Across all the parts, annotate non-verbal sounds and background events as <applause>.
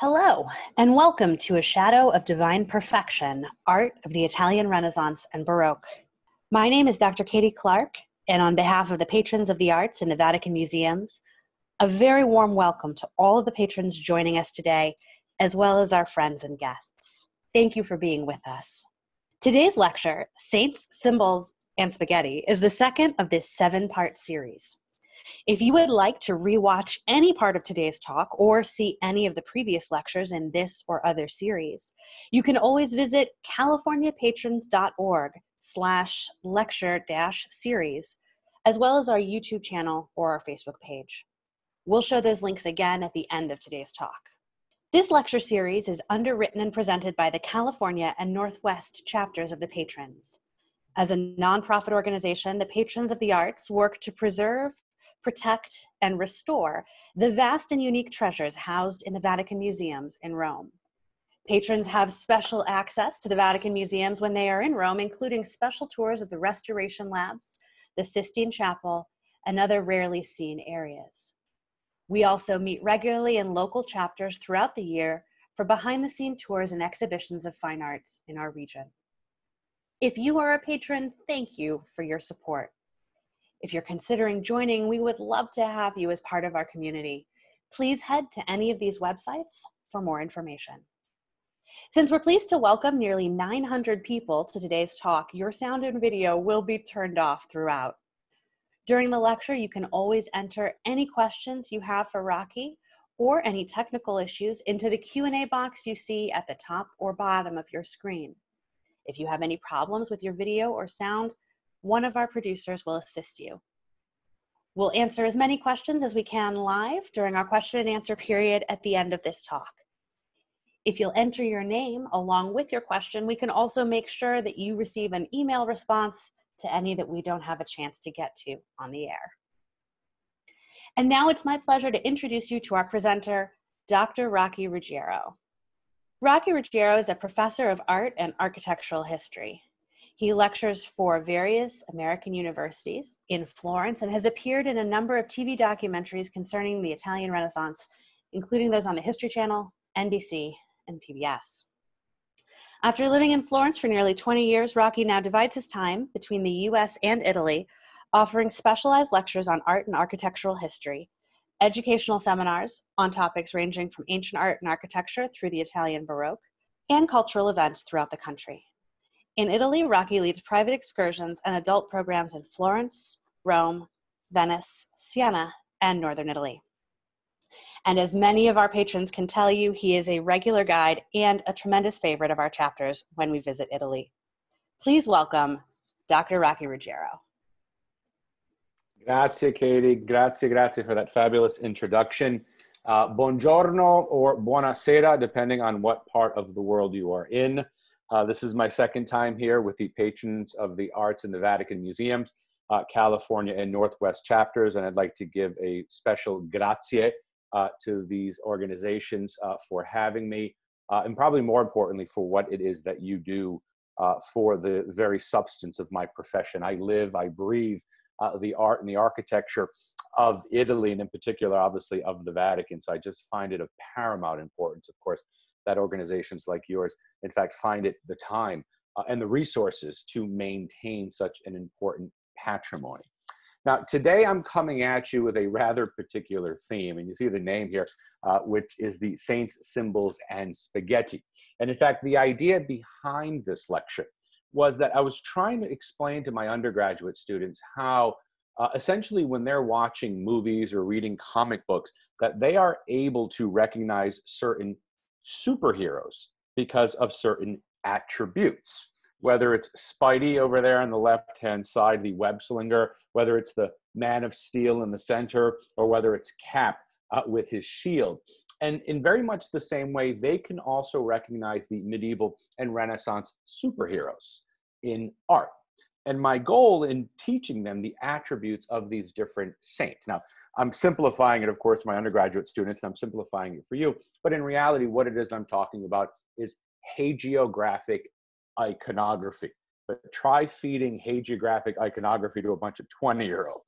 Hello, and welcome to A Shadow of Divine Perfection Art of the Italian Renaissance and Baroque. My name is Dr. Katie Clark, and on behalf of the patrons of the arts in the Vatican Museums, a very warm welcome to all of the patrons joining us today, as well as our friends and guests. Thank you for being with us. Today's lecture, Saints, Symbols, and Spaghetti, is the second of this seven part series. If you would like to rewatch any part of today's talk or see any of the previous lectures in this or other series, you can always visit californiapatrons.org slash lecture dash series, as well as our YouTube channel or our Facebook page. We'll show those links again at the end of today's talk. This lecture series is underwritten and presented by the California and Northwest chapters of the Patrons. As a nonprofit organization, the Patrons of the Arts work to preserve, protect, and restore the vast and unique treasures housed in the Vatican museums in Rome. Patrons have special access to the Vatican museums when they are in Rome, including special tours of the restoration labs, the Sistine Chapel, and other rarely seen areas. We also meet regularly in local chapters throughout the year for behind the scene tours and exhibitions of fine arts in our region. If you are a patron, thank you for your support. If you're considering joining, we would love to have you as part of our community. Please head to any of these websites for more information. Since we're pleased to welcome nearly 900 people to today's talk, your sound and video will be turned off throughout. During the lecture, you can always enter any questions you have for Rocky or any technical issues into the Q&A box you see at the top or bottom of your screen. If you have any problems with your video or sound, one of our producers will assist you. We'll answer as many questions as we can live during our question and answer period at the end of this talk. If you'll enter your name along with your question, we can also make sure that you receive an email response to any that we don't have a chance to get to on the air. And now it's my pleasure to introduce you to our presenter, Dr. Rocky Ruggiero. Rocky Ruggiero is a professor of art and architectural history. He lectures for various American universities in Florence and has appeared in a number of TV documentaries concerning the Italian Renaissance, including those on the History Channel, NBC, and PBS. After living in Florence for nearly 20 years, Rocky now divides his time between the US and Italy, offering specialized lectures on art and architectural history, educational seminars on topics ranging from ancient art and architecture through the Italian Baroque, and cultural events throughout the country. In Italy, Rocky leads private excursions and adult programs in Florence, Rome, Venice, Siena, and Northern Italy. And as many of our patrons can tell you, he is a regular guide and a tremendous favorite of our chapters when we visit Italy. Please welcome Dr. Rocky Ruggiero. Grazie, Katie. Grazie, grazie for that fabulous introduction. Uh, buongiorno or buonasera, depending on what part of the world you are in. Uh, this is my second time here with the patrons of the arts in the Vatican Museums, uh, California and Northwest chapters, and I'd like to give a special grazie uh, to these organizations uh, for having me, uh, and probably more importantly for what it is that you do uh, for the very substance of my profession. I live, I breathe the art and the architecture of Italy, and in particular, obviously, of the Vatican. So I just find it of paramount importance, of course, that organizations like yours, in fact, find it the time uh, and the resources to maintain such an important patrimony. Now, today I'm coming at you with a rather particular theme, and you see the name here, uh, which is the Saints, Symbols, and Spaghetti. And in fact, the idea behind this lecture was that I was trying to explain to my undergraduate students how uh, essentially when they're watching movies or reading comic books, that they are able to recognize certain superheroes because of certain attributes. Whether it's Spidey over there on the left hand side, the web slinger, whether it's the Man of Steel in the center, or whether it's Cap uh, with his shield. And in very much the same way, they can also recognize the medieval and Renaissance superheroes in art and my goal in teaching them the attributes of these different saints. Now, I'm simplifying it, of course, my undergraduate students, and I'm simplifying it for you. But in reality, what it is I'm talking about is hagiographic iconography. But try feeding hagiographic iconography to a bunch of 20 year olds.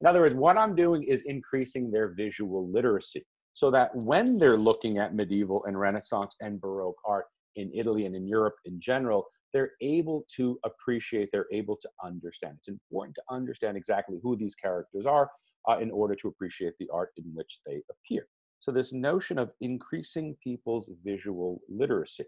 In other words, what I'm doing is increasing their visual literacy. so that when they're looking at medieval and Renaissance and Baroque art in Italy and in Europe in general, they're able to appreciate, they're able to understand. It's important to understand exactly who these characters are uh, in order to appreciate the art in which they appear. So, this notion of increasing people's visual literacy.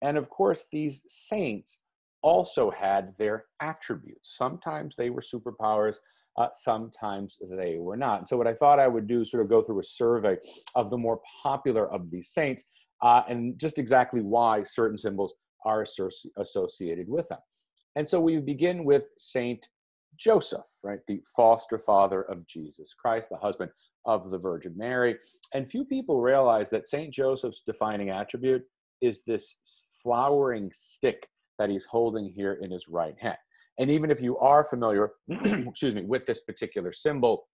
And of course, these saints also had their attributes. Sometimes they were superpowers, uh, sometimes they were not. And so, what I thought I would do is sort of go through a survey of the more popular of these saints uh, and just exactly why certain symbols are associ- associated with them. And so, we begin with Saint Joseph, right, the foster father of Jesus Christ, the husband of the Virgin Mary. And few people realize that Saint Joseph's defining attribute is this flowering stick that he's holding here in his right hand. And even if you are familiar, <clears throat> excuse me, with this particular symbol,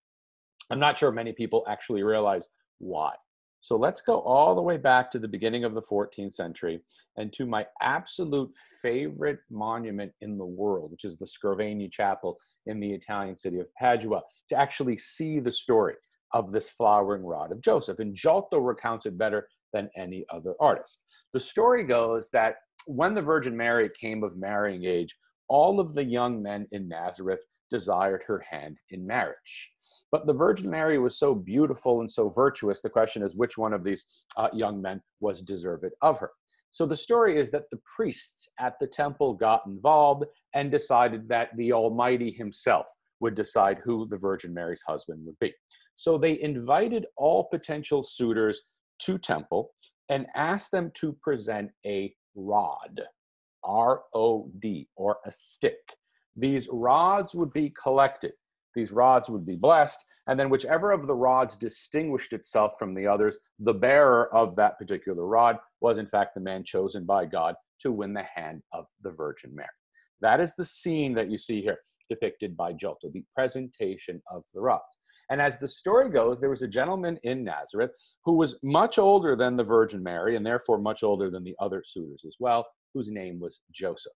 I'm not sure many people actually realize why. So let's go all the way back to the beginning of the 14th century and to my absolute favorite monument in the world, which is the Scrovegni Chapel in the Italian city of Padua, to actually see the story of this flowering rod of Joseph. And Giotto recounts it better than any other artist. The story goes that when the Virgin Mary came of marrying age, all of the young men in Nazareth desired her hand in marriage. But the Virgin Mary was so beautiful and so virtuous. The question is, which one of these uh, young men was deserved of her? So the story is that the priests at the temple got involved and decided that the Almighty Himself would decide who the Virgin Mary's husband would be. So they invited all potential suitors to temple and asked them to present a rod, R O D, or a stick. These rods would be collected, these rods would be blessed, and then whichever of the rods distinguished itself from the others, the bearer of that particular rod was in fact the man chosen by God to win the hand of the Virgin Mary. That is the scene that you see here depicted by Giotto, the presentation of the rods. And as the story goes, there was a gentleman in Nazareth who was much older than the Virgin Mary and therefore much older than the other suitors as well, whose name was Joseph.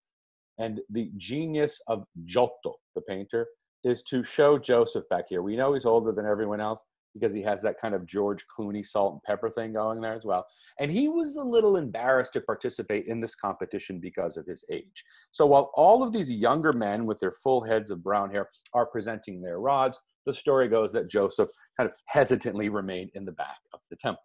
And the genius of Giotto, the painter, is to show Joseph back here. We know he's older than everyone else because he has that kind of George Clooney salt and pepper thing going there as well. And he was a little embarrassed to participate in this competition because of his age. So while all of these younger men with their full heads of brown hair are presenting their rods, the story goes that Joseph kind of hesitantly remained in the back of the temple.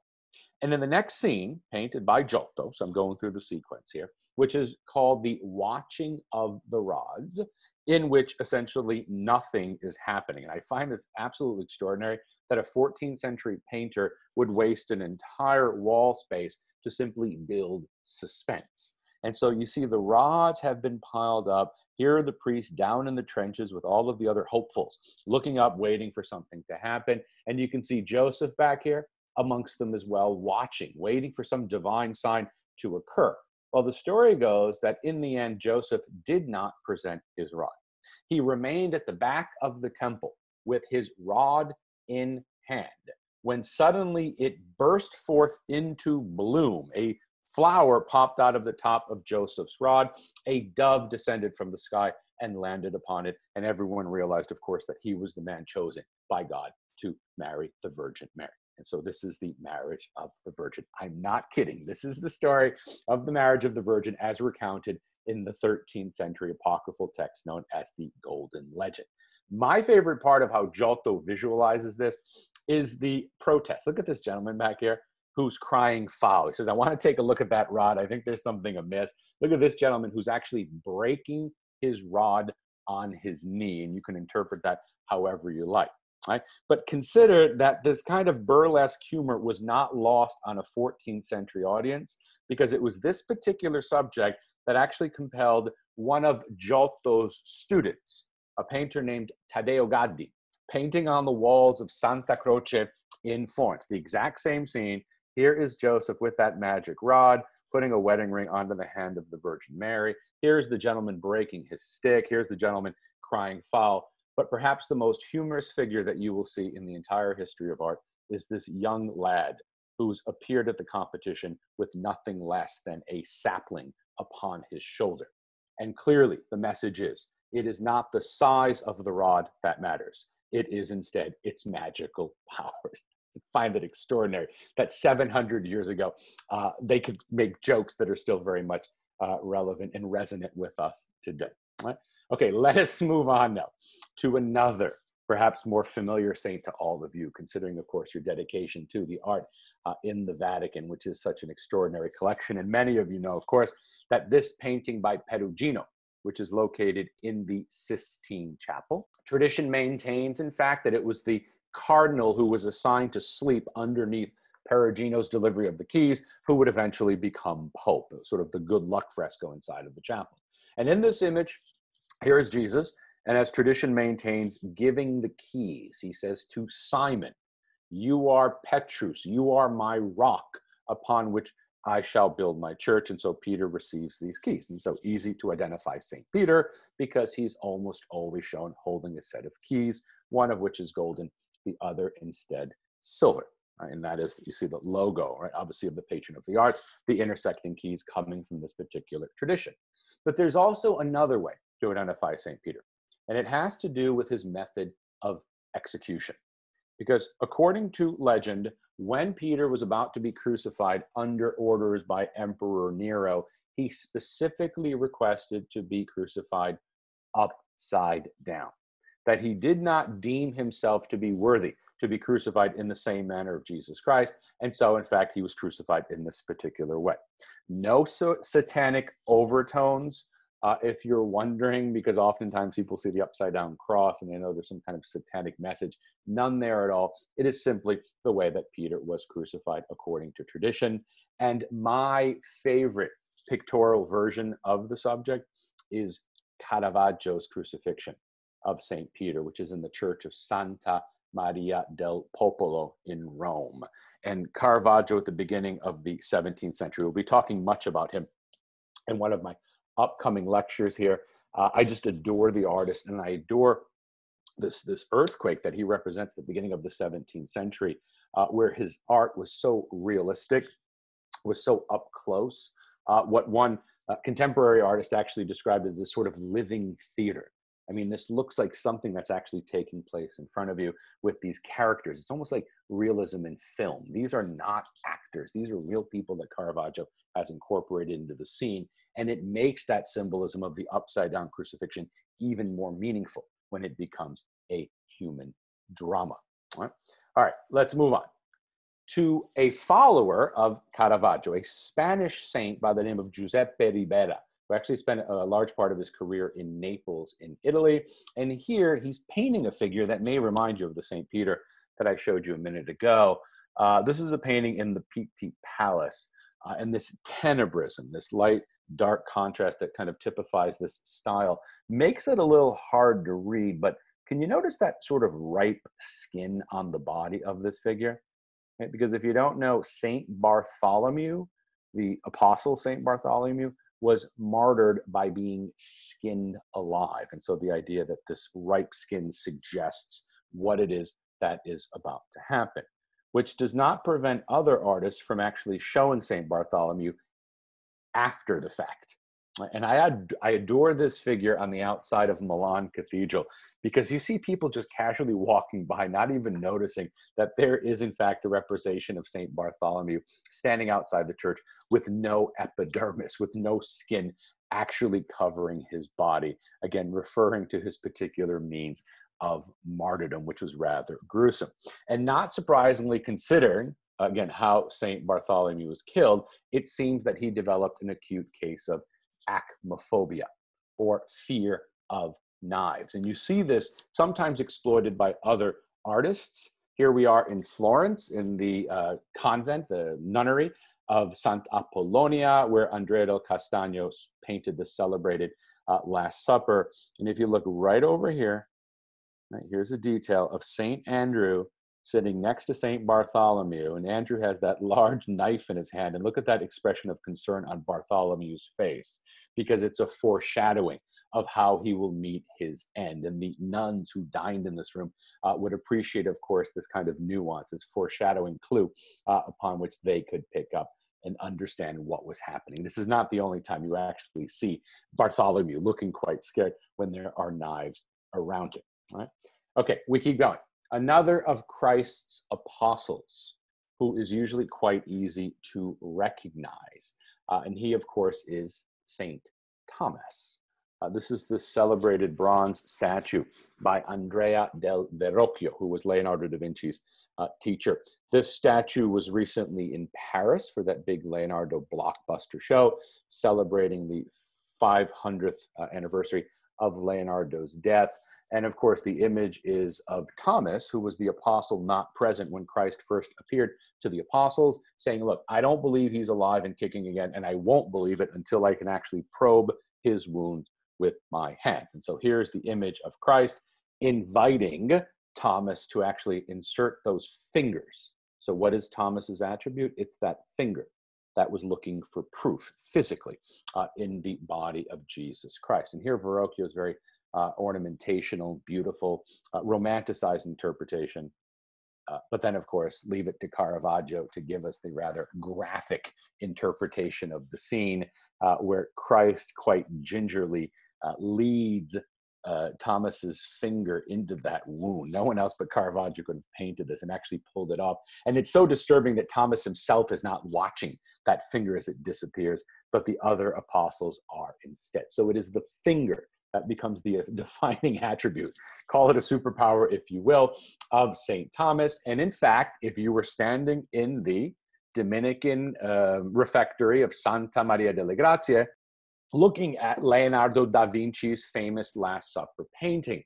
And in the next scene, painted by Giotto, so I'm going through the sequence here, which is called the watching of the rods, in which essentially nothing is happening. And I find this absolutely extraordinary that a 14th century painter would waste an entire wall space to simply build suspense. And so you see the rods have been piled up. Here are the priests down in the trenches with all of the other hopefuls, looking up, waiting for something to happen. And you can see Joseph back here amongst them as well, watching, waiting for some divine sign to occur. Well, the story goes that in the end, Joseph did not present his rod. He remained at the back of the temple with his rod in hand when suddenly it burst forth into bloom. A flower popped out of the top of Joseph's rod. A dove descended from the sky and landed upon it. And everyone realized, of course, that he was the man chosen by God to marry the Virgin Mary. And so this is the marriage of the Virgin. I'm not kidding. This is the story of the marriage of the Virgin as recounted in the 13th century apocryphal text known as the Golden Legend. My favorite part of how Giotto visualizes this is the protest. Look at this gentleman back here who's crying foul. He says, I want to take a look at that rod. I think there's something amiss. Look at this gentleman who's actually breaking his rod on his knee. And you can interpret that however you like. Right? But consider that this kind of burlesque humor was not lost on a 14th century audience because it was this particular subject that actually compelled one of Giotto's students, a painter named Taddeo Gaddi, painting on the walls of Santa Croce in Florence. The exact same scene. Here is Joseph with that magic rod, putting a wedding ring onto the hand of the Virgin Mary. Here's the gentleman breaking his stick. Here's the gentleman crying foul. But perhaps the most humorous figure that you will see in the entire history of art is this young lad who's appeared at the competition with nothing less than a sapling upon his shoulder. And clearly, the message is it is not the size of the rod that matters, it is instead its magical <laughs> powers. find it extraordinary that 700 years ago uh, they could make jokes that are still very much uh, relevant and resonant with us today. Right? Okay, let us move on now to another, perhaps more familiar saint to all of you, considering, of course, your dedication to the art uh, in the Vatican, which is such an extraordinary collection. And many of you know, of course, that this painting by Perugino, which is located in the Sistine Chapel, tradition maintains, in fact, that it was the cardinal who was assigned to sleep underneath Perugino's delivery of the keys, who would eventually become Pope, sort of the good luck fresco inside of the chapel. And in this image, here is Jesus, and as tradition maintains, giving the keys. He says to Simon, You are Petrus, you are my rock upon which I shall build my church. And so Peter receives these keys. And so easy to identify St. Peter because he's almost always shown holding a set of keys, one of which is golden, the other instead silver. Right? And that is, you see the logo, right? Obviously, of the patron of the arts, the intersecting keys coming from this particular tradition. But there's also another way to identify St. Peter, and it has to do with his method of execution. Because according to legend, when Peter was about to be crucified under orders by Emperor Nero, he specifically requested to be crucified upside down, that he did not deem himself to be worthy to be crucified in the same manner of Jesus Christ. And so, in fact, he was crucified in this particular way. No so- satanic overtones. Uh, if you're wondering, because oftentimes people see the upside down cross and they know there's some kind of satanic message, none there at all. It is simply the way that Peter was crucified according to tradition. And my favorite pictorial version of the subject is Caravaggio's crucifixion of St. Peter, which is in the church of Santa Maria del Popolo in Rome. And Caravaggio at the beginning of the 17th century. We'll be talking much about him in one of my upcoming lectures here. Uh, I just adore the artist and I adore this, this earthquake that he represents at the beginning of the 17th century, uh, where his art was so realistic, was so up close. Uh, what one uh, contemporary artist actually described as this sort of living theater I mean, this looks like something that's actually taking place in front of you with these characters. It's almost like realism in film. These are not actors, these are real people that Caravaggio has incorporated into the scene. And it makes that symbolism of the upside down crucifixion even more meaningful when it becomes a human drama. All right, All right let's move on to a follower of Caravaggio, a Spanish saint by the name of Giuseppe Ribera who actually spent a large part of his career in Naples in Italy. And here he's painting a figure that may remind you of the St. Peter that I showed you a minute ago. Uh, this is a painting in the Pitti Palace. Uh, and this tenebrism, this light dark contrast that kind of typifies this style, makes it a little hard to read. But can you notice that sort of ripe skin on the body of this figure? Right? Because if you don't know, Saint Bartholomew, the apostle Saint Bartholomew, was martyred by being skinned alive. And so the idea that this ripe skin suggests what it is that is about to happen, which does not prevent other artists from actually showing St. Bartholomew after the fact. And I, ad- I adore this figure on the outside of Milan Cathedral because you see people just casually walking by, not even noticing that there is, in fact, a representation of St. Bartholomew standing outside the church with no epidermis, with no skin actually covering his body. Again, referring to his particular means of martyrdom, which was rather gruesome. And not surprisingly, considering again how St. Bartholomew was killed, it seems that he developed an acute case of aichmophobia or fear of knives. And you see this sometimes exploited by other artists. Here we are in Florence in the uh, convent, the nunnery of Sant Apollonia, where Andrea del Castagno painted the celebrated uh, Last Supper. And if you look right over here, right, here's a detail of St. Andrew sitting next to St. Bartholomew, and Andrew has that <laughs> large knife in his hand. And look at that expression of concern on Bartholomew's face, because it's a foreshadowing of how he will meet his end. And the nuns who dined in this room uh, would appreciate, of course, this kind of nuance, this foreshadowing clue uh, upon which they could pick up and understand what was happening. This is not the only time you actually see Bartholomew looking quite scared when there are knives around him. Right? Okay, we keep going. Another of Christ's apostles, who is usually quite easy to recognize. Uh, and he, of course, is Saint Thomas. Uh, this is the celebrated bronze statue by Andrea del Verrocchio, who was Leonardo da Vinci's uh, teacher. This statue was recently in Paris for that big Leonardo blockbuster show celebrating the 500th uh, anniversary of Leonardo's death. And of course, the image is of Thomas, who was the apostle not present when Christ first appeared to the apostles, saying, Look, I don't believe he's alive and kicking again, and I won't believe it until I can actually probe his wound with my hands. And so here's the image of Christ inviting Thomas to actually insert those fingers. So, what is Thomas's attribute? It's that finger that was looking for proof physically uh, in the body of Jesus Christ. And here, Verrocchio is very uh, ornamentational, beautiful, uh, romanticized interpretation. Uh, but then, of course, leave it to Caravaggio to give us the rather graphic interpretation of the scene uh, where Christ quite gingerly uh, leads uh, Thomas's finger into that wound. No one else but Caravaggio could have painted this and actually pulled it off. And it's so disturbing that Thomas himself is not watching that finger as it disappears, but the other apostles are instead. So it is the finger that becomes the <laughs> defining attribute. Call it a superpower, if you will, of St. Thomas. And in fact, if you were standing in the Dominican uh, refectory of Santa Maria delle Grazie, looking at Leonardo da Vinci's famous Last Supper painting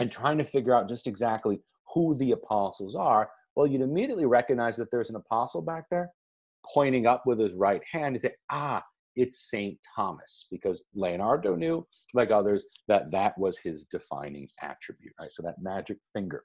and trying to figure out just exactly who the apostles are, well, you'd immediately recognize that there's an apostle back there pointing up with his right hand and say, ah, it's St. Thomas, because Leonardo knew, like others, that that was his defining attribute, right? So that magic finger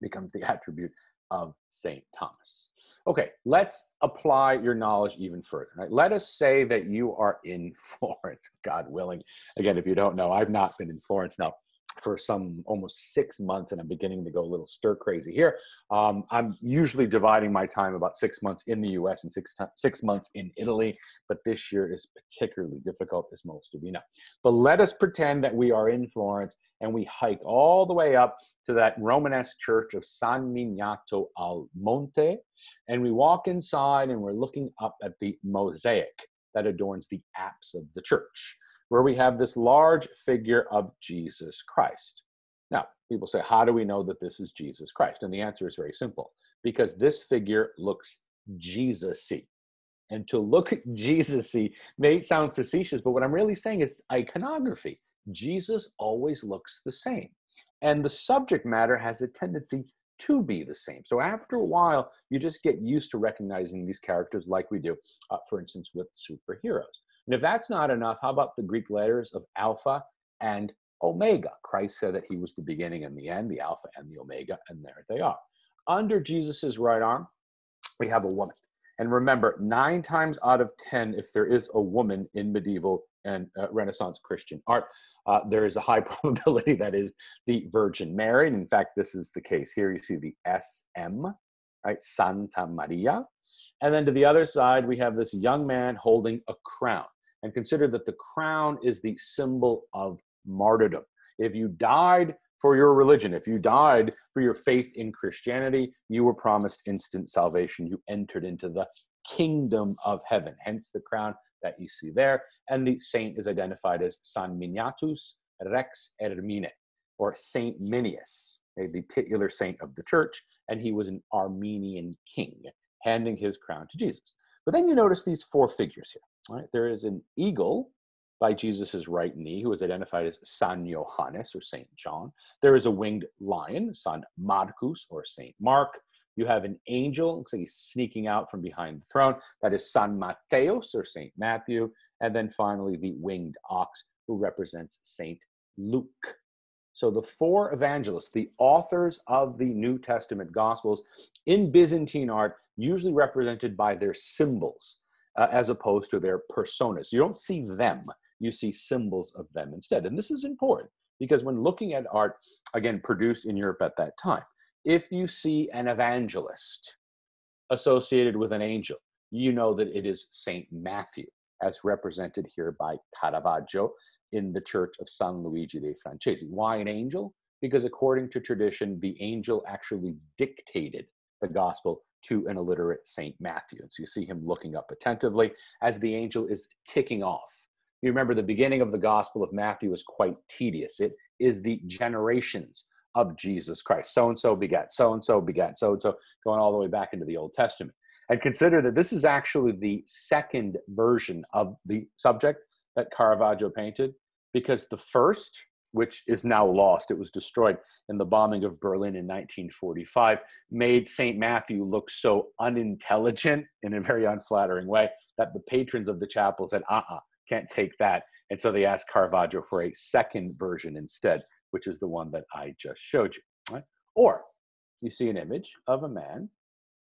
becomes the <laughs> attribute of St. Thomas. Okay, let's apply your knowledge even further. Right? Let us say that you are in <laughs> Florence, God willing. Again, if you don't know, I've not been in Florence now for some almost six months, and I'm beginning to go a little stir crazy here. Um, I'm usually dividing my time about six months in the U.S. and six six months in Italy, but this year is particularly difficult, as most of you know. But let us pretend that we are in Florence and we hike all the way up to that Romanesque church of San Miniato al Monte, and we walk inside and we're looking up at the mosaic that adorns the apse of the church where we have this large figure of Jesus Christ. Now, people say, how do we know that this is Jesus Christ? And the answer is very simple because this figure looks Jesus y. And to look <laughs> Jesus y may sound facetious, but what I'm really saying is iconography. Jesus always looks the same. And the subject matter has a tendency to be the same. So after a while, you just get used to recognizing these characters like we do, uh, for instance, with superheroes. And if that's not enough, how about the Greek letters of Alpha and Omega? Christ said that he was the beginning and the end, the Alpha and the Omega, and there they are. Under Jesus's right arm, we have a woman. And remember, nine times out of 10, if there is a woman in medieval and uh, Renaissance Christian art, uh, there is a high <laughs> probability that is the Virgin Mary. And in fact, this is the case. Here you see the SM, right? Santa Maria. And then to the other side, we have this young man holding a crown and consider that the crown is the symbol of martyrdom. If you died for your religion, if you died for your faith in Christianity, you were promised instant salvation. You entered into the kingdom of heaven, hence the crown that you see there. And the saint is identified as San Miniatus Rex Ermine, or Saint Minias, the titular saint of the church, and he was an Armenian king, handing his crown to Jesus. But then you notice these four figures here. Right? There is an eagle by Jesus' right knee, who is identified as San Johannes or Saint John. There is a winged lion, San Marcus or Saint Mark. You have an angel, looks like he's sneaking out from behind the throne. That is San Mateos or Saint Matthew. And then finally, the winged ox, who represents Saint Luke. So the four evangelists, the authors of the New Testament Gospels in Byzantine art, usually represented by their symbols uh, as opposed to their personas. You don't see them, you see symbols of them instead. And this is important because when looking at art, again, produced in Europe at that time, if you see an evangelist associated with an angel, you know that it is Saint Matthew, as represented here by Caravaggio in the church of San Luigi dei Francesi. Why an angel? because according to tradition, the angel actually dictated the gospel to an illiterate Saint Matthew. And so you see him looking up attentively as the angel is ticking off. You remember the beginning of the gospel of Matthew is quite tedious. It is the generations of Jesus Christ. So and so begat, so and so begat, so and so, going all the way back into the Old Testament. And consider that this is actually the second version of the subject that Caravaggio painted, because the first, which is now lost, it was destroyed in the bombing of Berlin in 1945, made St. Matthew look so unintelligent in a very unflattering way that the patrons of the chapel said, uh uh-uh, uh, can't take that. And so they asked Caravaggio for a second version instead, which is the one that I just showed you. Right? Or you see an image of a man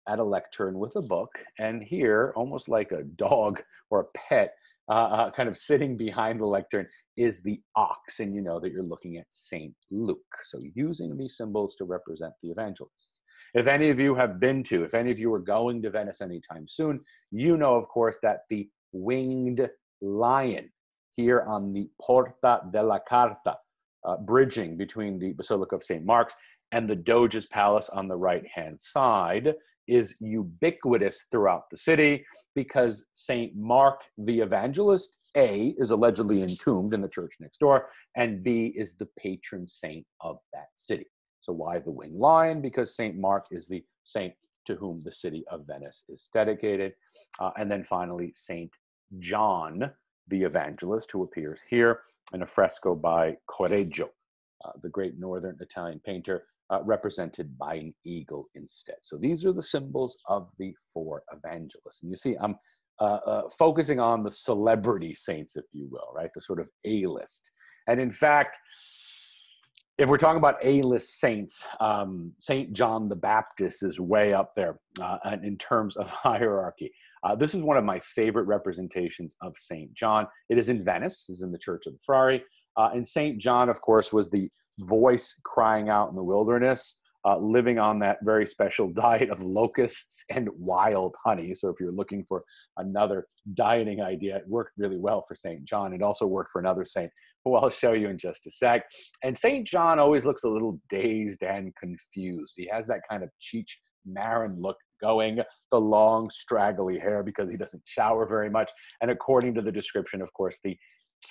at a lectern with a book, and here, almost like a dog or a pet, uh, uh, kind of sitting behind the lectern, is the ox, and you know that you're looking at Saint Luke. So using these symbols to represent the evangelists. If any of you have been to, if any of you are going to Venice anytime soon, you know, of course, that the winged lion here on the Porta della Carta, uh, bridging between the Basilica of St. Mark's and the Doge's Palace on the right hand side, is ubiquitous throughout the city because St. Mark the Evangelist, A, is allegedly entombed in the church next door, and B, is the patron saint of that city. So, why the winged lion? Because St. Mark is the saint to whom the city of Venice is dedicated. Uh, and then finally, St. John the Evangelist, who appears here in a fresco by Correggio, uh, the great northern Italian painter, uh, represented by an eagle instead. So these are the symbols of the four evangelists. And you see, I'm uh, uh, focusing on the celebrity saints, if you will, right? The sort of A list. And in fact, if we're talking about A-list saints, um, Saint John the Baptist is way up there uh, in terms of <laughs> hierarchy. Uh, this is one of my favorite representations of Saint John. It is in Venice, is in the Church of the Frari, uh, and St. John, of course, was the voice crying out in the wilderness, uh, living on that very special <laughs> diet of locusts and wild honey. So, if you're looking for another dieting idea, it worked really well for St. John. It also worked for another saint, who I'll show you in just a sec. And St. John always looks a little dazed and confused. He has that kind of Cheech Marin look going, the long, straggly hair because he doesn't shower very much. And according to the description, of course, the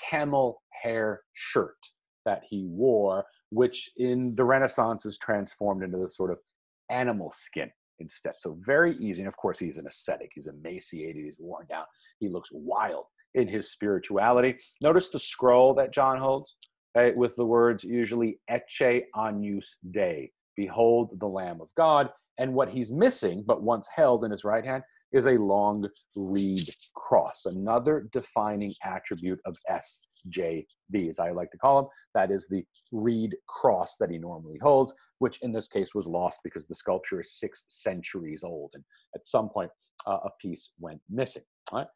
camel hair shirt that he wore, which in the Renaissance is transformed into this sort of animal skin instead. So very easy. And of course, he's an ascetic. He's emaciated. He's worn down. He looks wild in his spirituality. Notice the scroll that John holds right, with the words usually Ecce Agnus Dei, behold the Lamb of God. And what he's missing, but once held in his right hand, is a long reed cross, another defining attribute of SJB, as I like to call him. That is the reed cross that he normally holds, which in this case was lost because the sculpture is six centuries old, and at some point uh, a piece went missing. Right?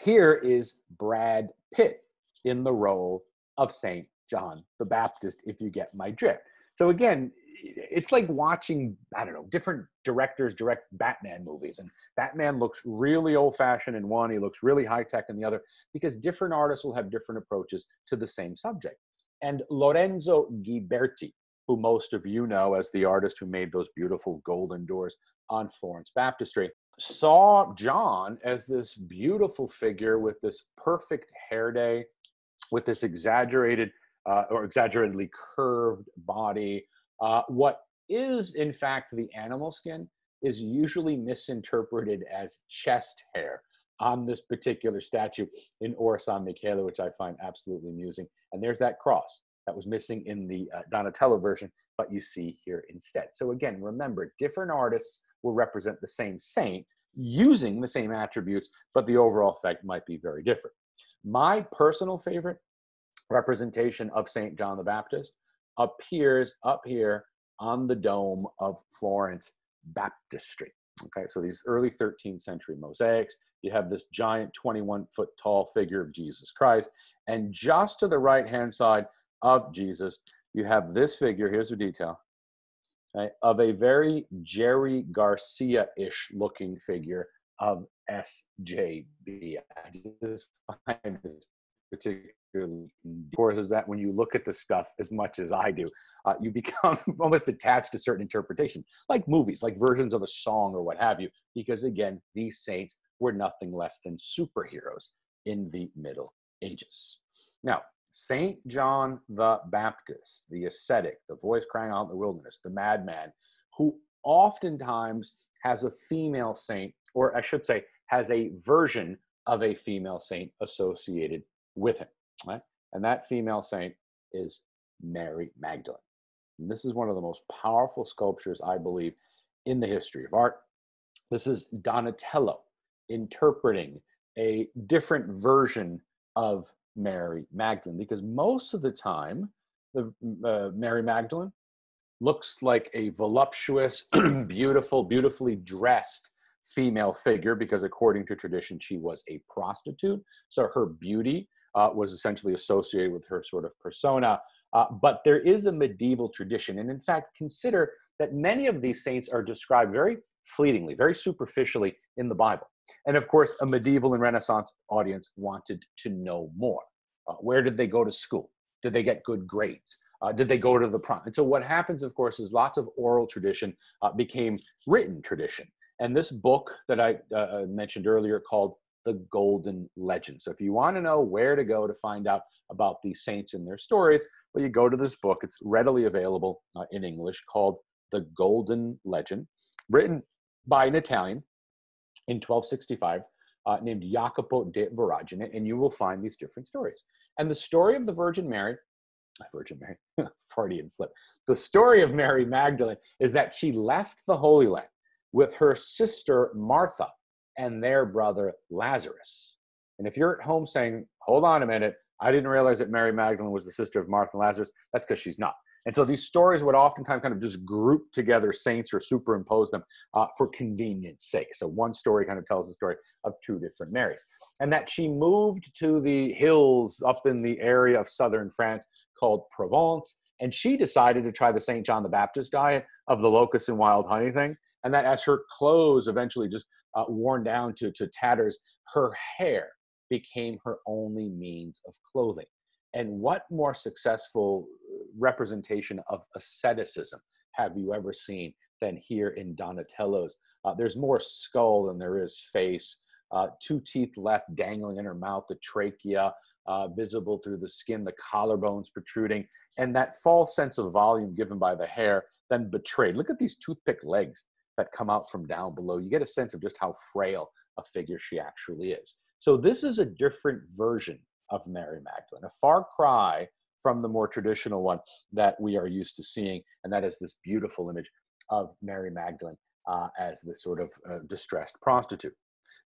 Here is Brad Pitt in the role of Saint John the Baptist, if you get my drift. So again, it's like watching I don't know different directors direct Batman movies, and Batman looks really old fashioned in one, he looks really high tech in the other, because different artists will have different approaches to the same subject. And Lorenzo Ghiberti, who most of you know as the artist who made those beautiful golden doors on Florence Baptistry, saw John as this beautiful figure with this perfect hair day, with this exaggerated uh, or exaggeratedly curved body uh, what is, in fact, the animal skin is usually misinterpreted as chest hair on this particular statue in Or San Michele, which I find absolutely amusing. And there's that cross that was missing in the uh, Donatello version, but you see here instead. So again, remember, different artists will represent the same saint using the same attributes, but the overall effect might be very different. My personal favorite representation of Saint John the Baptist appears up here on the dome of Florence Baptistry. Okay, so these early 13th century mosaics, you have this giant 21 foot tall figure of Jesus Christ. And just to the right hand side of Jesus, you have this figure. Here's the detail okay, of a very Jerry Garcia ish looking figure of SJB. I just find this particularly course is that when you look at the stuff as much as I do, uh, you <laughs> become almost attached to certain interpretations, like movies, like versions of a song or what have you, because again, these saints were nothing less than superheroes in the Middle Ages. Now, Saint John the Baptist, the ascetic, the voice crying out in the wilderness, the madman, who oftentimes has a female saint, or I should say, has a version of a female saint associated with him. Right? And that female saint is Mary Magdalene. And this is one of the most powerful sculptures, I believe, in the history of art. This is Donatello interpreting a different version of Mary Magdalene because most of the time, the uh, Mary Magdalene looks like a voluptuous, <clears throat> beautiful, beautifully dressed female figure because according to tradition she was a prostitute so her beauty uh, was essentially associated with her sort of persona. Uh, but there is a medieval tradition and in fact consider that many of these saints are described very fleetingly very superficially in the bible. And of course a medieval and renaissance audience wanted to know more. Uh, where did they go to school? Did they get good grades? Uh, did they go to the prom? And so what happens, of course, is lots of oral tradition uh, became written tradition. And this book that I uh, uh, mentioned earlier called The Golden Legend. So if you want to know where to go to find out about these saints and their stories, well, you go to this book. It's readily available uh, in English called The Golden Legend, written by an Italian in 1265 uh, named Jacopo de Voragine, and you will find these different stories. And the story of the Virgin Mary, Virgin Mary, <laughs> Freudian slip. The story of Mary Magdalene is that she left the Holy Land with her sister Martha and their brother Lazarus. And if you're at home saying, hold on a minute, I didn't realize that Mary Magdalene was the sister of Martha and Lazarus, that's because she's not. And so these stories would oftentimes kind of just group together saints or superimpose them uh, for convenience sake. So one story kind of tells the story of two different Marys. And that she moved to the hills up in the area of southern France called Provence. And she decided to try the St. John the Baptist diet of the locust and wild honey thing and that as her clothes eventually just uh, worn down to, to tatters, her hair became her only means of clothing. And what more successful representation of asceticism have you ever seen than here in Donatello's? Uh, there's more skull than there is face. Uh, two teeth left dangling in her mouth, the trachea uh, visible through the skin, the collarbones protruding, and that false sense of volume given by the hair then betrayed. Look at these toothpick legs that come out from down below, you get a sense of just how frail a figure she actually is. So this is a different version of Mary Magdalene, a far cry from the more traditional one that we are used to seeing, and that is this beautiful image of Mary Magdalene uh, as this sort of uh, distressed prostitute.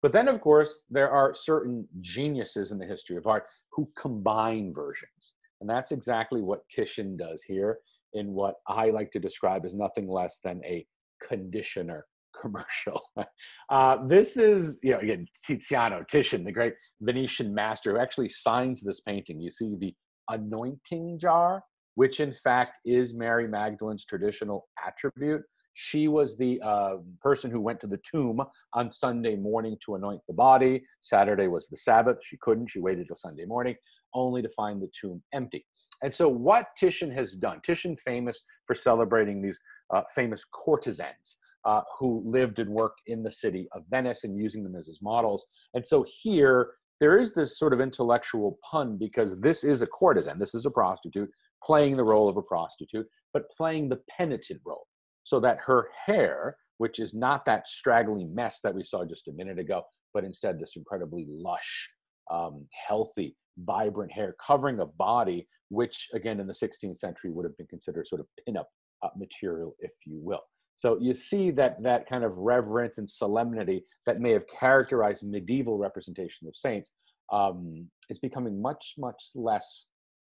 But then, of course, there are certain geniuses in the history of art who combine versions. And that's exactly what Titian does here in what I like to describe as nothing less than a conditioner commercial. <laughs> Uh, this is, you know, again, Tiziano, Titian, the great Venetian master who actually signs this painting. You see the anointing jar, which in fact is Mary Magdalene's traditional attribute. She was the uh, person who went to the tomb on Sunday morning to anoint the body. Saturday was the Sabbath. She couldn't. She waited till Sunday morning, only to find the tomb empty. And so, what Titian has done, Titian famous for celebrating these uh, famous courtesans uh, who lived and worked in the city of Venice and using them as his models. And so, here, there is this sort of intellectual pun because this is a courtesan, this is a prostitute playing the role of a prostitute, but playing the penitent role. So that her hair, which is not that straggly mess that we saw just a minute ago, but instead this incredibly lush, um, healthy, vibrant hair covering a body which again in the 16th century would have been considered sort of pinup uh, material, if you will. So you see that that kind of reverence and solemnity that may have characterized medieval representation of saints um, is becoming much, much less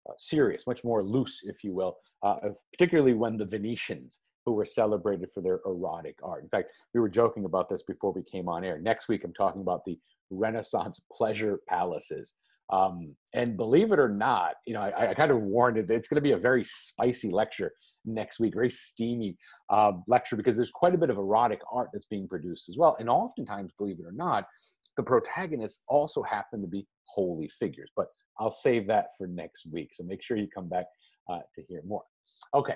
uh, serious, much more loose, if you will, uh, particularly when the Venetians, who were celebrated for their erotic art. In fact, we were joking about this before we came on air. Next week, I'm talking about the Renaissance pleasure palaces um, and believe it or not, you know, I, I kind of warned it. It's going to be a very spicy lecture next week, very steamy uh, lecture because there's quite a bit of erotic art that's being produced as well. And oftentimes, believe it or not, the protagonists also happen to be holy figures. But I'll save that for next week. So make sure you come back uh, to hear more. Okay.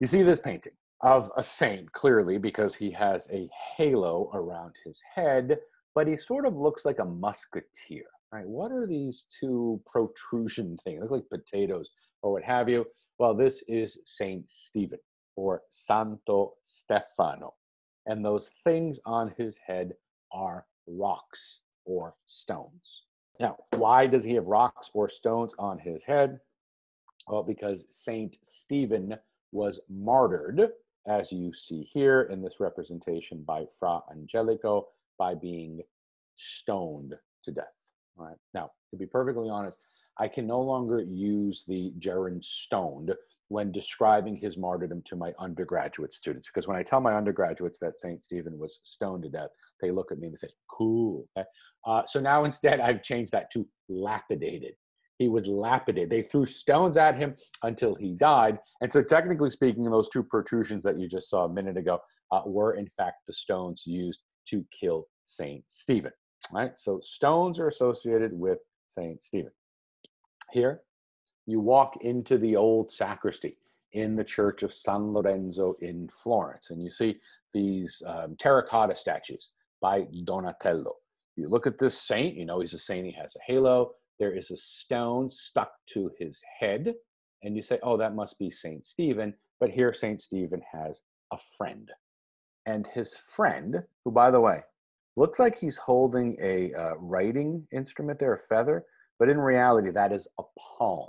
You see this painting of a saint clearly because he has a halo around his head, but he sort of looks like a musketeer, right? What are these two protrusion things? They look like potatoes or what have you. Well, this is Saint Stephen or Santo Stefano. And those things on his head are rocks or stones. Now, why does he have rocks or stones on his head? Well, because Saint Stephen was martyred, as you see here in this representation by Fra Angelico, by being stoned to death. Now, to be perfectly honest, I can no longer use the gerund stoned when describing his martyrdom to my undergraduate students. Because when I tell my undergraduates that St. Stephen was stoned to death, they look at me and they say, cool. Okay? Uh, so now <laughs> instead, I've changed that to lapidated. He was lapidated. They threw stones at him until he died. And so, technically speaking, those two protrusions that you just saw a minute ago uh, were, in fact, the stones used to kill St. Stephen. Right? So, stones are associated with St. Stephen. Here, you walk into the old sacristy in the church of San Lorenzo in Florence, and you see these um, terracotta statues by Donatello. You look at this saint, you know he's a saint, he has a halo. There is a stone stuck to his head, and you say, oh, that must be Saint Stephen. But here, Saint Stephen has a friend. And his friend, who, by the way, looks like he's holding a uh, writing instrument there, a feather, but in reality, that is a palm.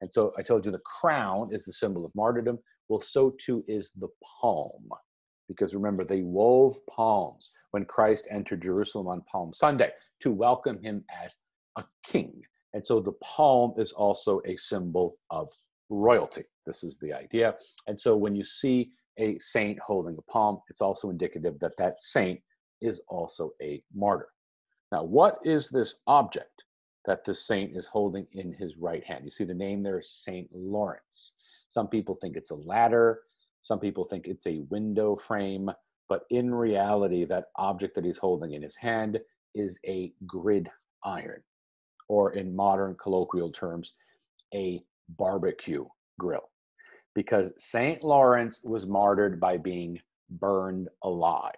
And so I told you the crown is the symbol of martyrdom. Well, so too is the palm. Because remember, they wove palms when Christ entered Jerusalem on Palm Sunday to welcome him as a king. And so the palm is also a symbol of royalty. This is the idea. And so when you see a saint holding a palm, it's also indicative that that saint is also a martyr. Now, what is this object? that the saint is holding in his right hand. You see the name there is Saint Lawrence. Some people think it's a ladder, some people think it's a window frame, but in reality, that object that he's holding in his hand is a grid iron, or in modern colloquial terms, a barbecue grill. Because Saint Lawrence was martyred by being burned alive.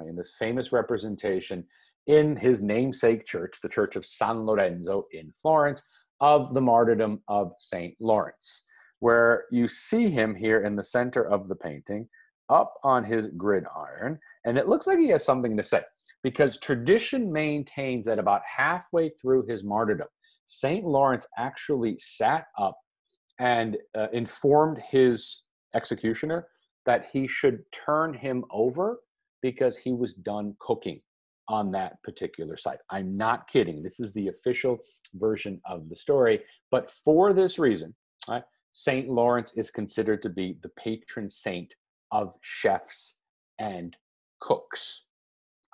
In this famous representation, in his namesake church, the Church of San Lorenzo in Florence, of the martyrdom of St. Lawrence, where you see him here in the center of the painting, up on his gridiron, and it looks like he has something to say because tradition maintains that about halfway through his martyrdom, St. Lawrence actually sat up and uh, informed his executioner that he should turn him over because he was done cooking on that particular site. I'm not kidding. This is the official version of the story. But for this reason, right, St. Lawrence is considered to be the patron saint of chefs and cooks.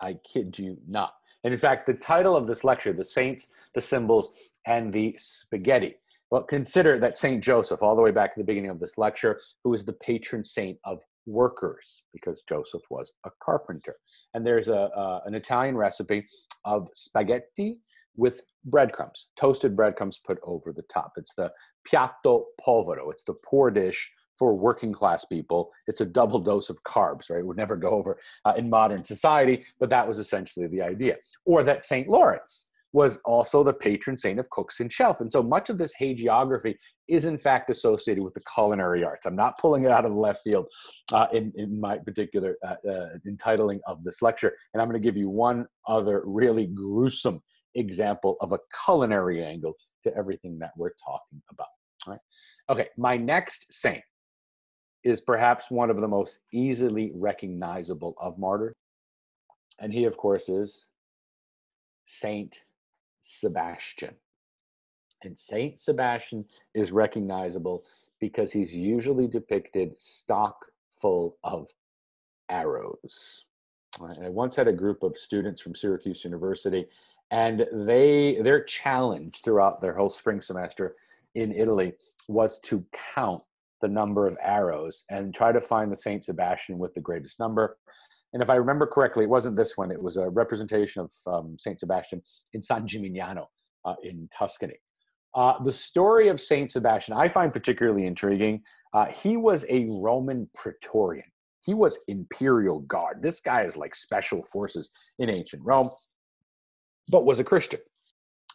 I kid you not. And in fact, the title of this lecture, The Saints, the Symbols, and the Spaghetti. Well, consider that St. Joseph, all the way back to the beginning of this lecture, who is the patron saint of workers because Joseph was a carpenter. And there's a, uh, an Italian recipe of spaghetti with breadcrumbs, toasted breadcrumbs put over the top. It's the piatto povero, it's the poor dish for working class people. It's a double dose of carbs, right? It would never go over uh, in modern society, but that was essentially the idea. Or that St. Lawrence was also the patron saint of cooks and chef. And so much of this hagiography is in fact associated with the culinary arts. I'm not pulling it out of the left field uh, in, in my particular uh, uh, entitling of this lecture. And I'm going to give you one other really gruesome example of a culinary angle to everything that we're talking about. All right. Okay, my next saint is perhaps one of the most easily recognizable of martyrs. And he, of course, is Saint Sebastian. And Saint Sebastian is recognizable because he's usually depicted stock full of arrows. And I once had a group of students from Syracuse University, and they their challenge throughout their whole spring semester in Italy was to count the number of arrows and try to find the Saint Sebastian with the greatest number. And if I remember correctly, it wasn't this one. It was a representation of um, Saint Sebastian in San Gimignano uh, in Tuscany. Uh, the story of Saint Sebastian I find particularly intriguing. Uh, he was a Roman praetorian. He was imperial guard. This guy is like special forces in ancient Rome, but was a Christian,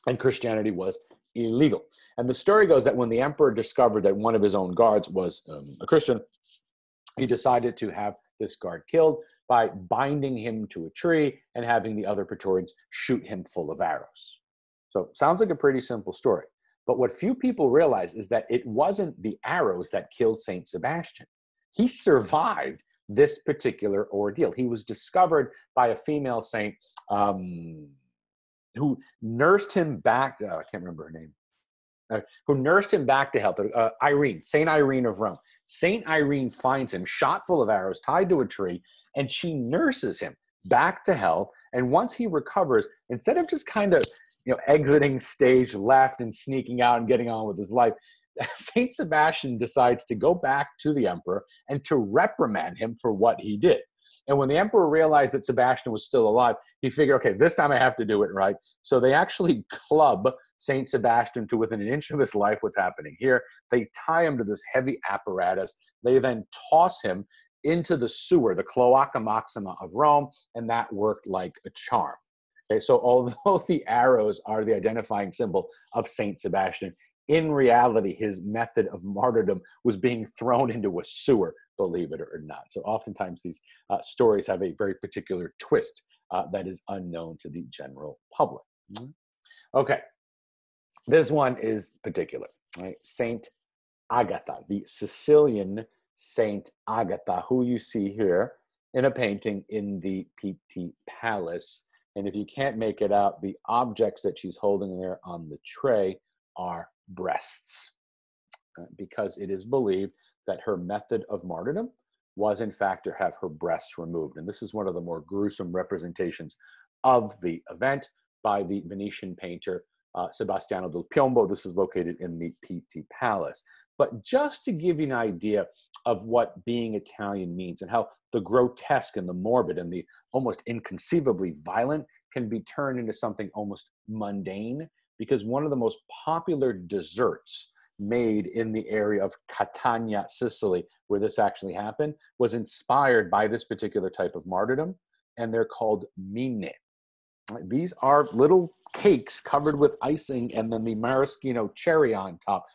and Christianity was illegal. And the story goes that when the emperor discovered that one of his own guards was um, a Christian, he decided to have this guard killed by binding him to a tree and having the other Praetorians shoot him full of arrows. So, sounds like a pretty simple story. But what few people realize is that it wasn't the arrows that killed Saint Sebastian. He survived this particular ordeal. He was discovered by a female saint um, who nursed him back. Oh, I can't remember her name. Uh, who nursed him back to health? Uh, Irene, Saint Irene of Rome. Saint Irene finds him shot full of arrows, tied to a tree, and she nurses him back to health. And once he recovers, instead of just kind of you know exiting stage left and sneaking out and getting on with his life, <laughs> Saint Sebastian decides to go back to the emperor and to reprimand him for what he did. And when the emperor realized that Sebastian was still alive, he figured, okay, this time I have to do it right. So they actually <laughs> club Saint Sebastian to within an inch of his life. What's happening here? They tie him to this heavy apparatus. They then toss him into the sewer, the Cloaca Maxima of Rome, and that worked like a charm. Okay, so although <laughs> the arrows are the identifying symbol of Saint Sebastian, in reality, his method of martyrdom was being thrown into a sewer, believe it or not. So oftentimes these uh, stories have a very particular twist uh, that is unknown to the general public. Mm-hmm. Okay, this one is particular. Right? Saint Agatha, the Sicilian Saint Agatha, who you see here in a painting in the Pitti Palace. And if you can't make it out, the objects that she's holding there on the tray are breasts, uh, because it is believed that her method of martyrdom was, in fact, to have her breasts removed. And this is one of the more gruesome representations of the event by the Venetian painter uh, Sebastiano del Piombo. This is located in the Pitti Palace. But just to give you an idea of what being Italian means and how the grotesque and the morbid and the almost inconceivably violent can be turned into something almost mundane, because one of the most popular desserts made in the area of Catania, Sicily, where this actually happened, was inspired by this particular type of martyrdom, and they're called minne. These are little cakes covered with icing and then the maraschino cherry on top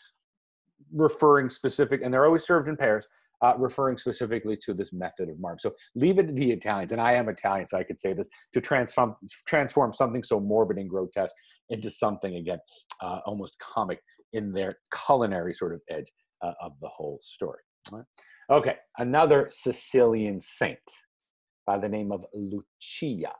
referring specific, and they're always served in pairs, uh, referring specifically to this method of mark. So leave it to the Italians, and I am Italian, so I could say this to transform transform something so morbid and grotesque into something again uh, almost comic in their culinary sort of edge uh, of the whole story. Right. Okay, another Sicilian saint by the name of Lucia,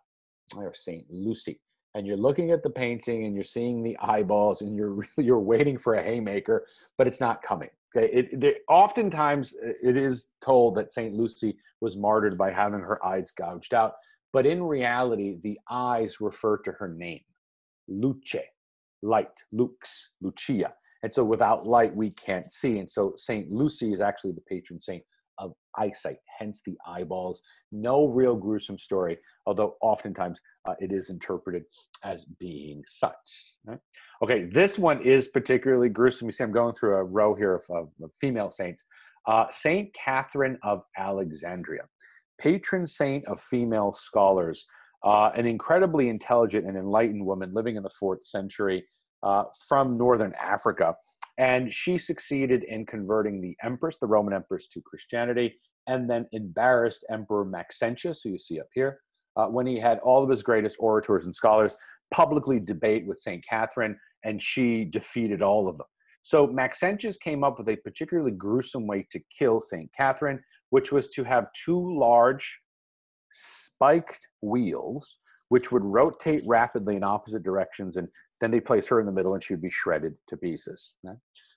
or Saint Lucy and you're looking at the painting and you're seeing the eyeballs and you're <laughs> you're waiting for a haymaker but it's not coming okay it, it, oftentimes uh, it is told that saint lucy was martyred by having her eyes gouged out but in reality the eyes refer to her name luce light lux lucia and so without light we can't see and so saint lucy is actually the patron saint of eyesight, hence the eyeballs. No real gruesome story, although oftentimes uh, it is interpreted as being such. Right? Okay, this one is particularly gruesome. You see, I'm going through a row here of, of, of female saints. Uh, saint Catherine of Alexandria, patron saint of female scholars, uh, an incredibly intelligent and enlightened woman living in the fourth century uh, from northern Africa. And she succeeded in converting the empress, the Roman empress, to Christianity, and then embarrassed Emperor Maxentius, who you see up here, uh, when he had all of his greatest orators and scholars publicly debate with St. Catherine, and she defeated all of them. So Maxentius came up with a particularly gruesome way to kill St. Catherine, which was to have two large spiked wheels which would rotate rapidly in opposite directions and then they place her in the middle and she would be shredded to pieces.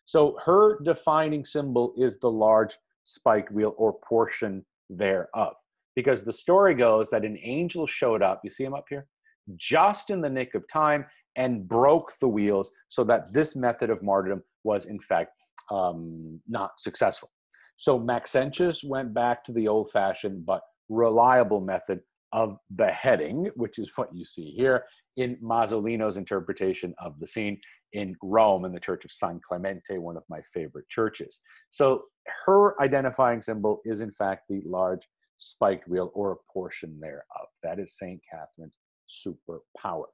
So her defining symbol is the large spiked wheel or portion thereof. Because the story goes that an angel showed up, you see him up here, just in the nick of time and broke the wheels so that this method of martyrdom was, in fact, um, not successful. So Maxentius went back to the old fashioned but reliable method of beheading, which is what you see here in Masolino's interpretation of the scene in Rome in the Church of San Clemente, one of my favorite churches. So her identifying symbol is, in fact, the large spiked wheel or a portion thereof. That is St. Catherine's superpower.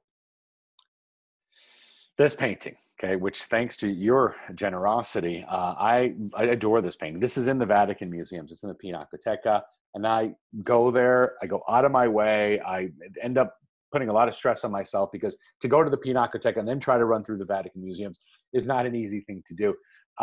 This painting, okay, which thanks to your generosity, uh, I, I adore this painting. This is in the Vatican Museums. It's in the Pinacoteca. And I go there, I go out of my way. I end up putting a lot of stress on myself because to go to the Pinacoteca and then try to run through the Vatican museums is not an easy thing to do.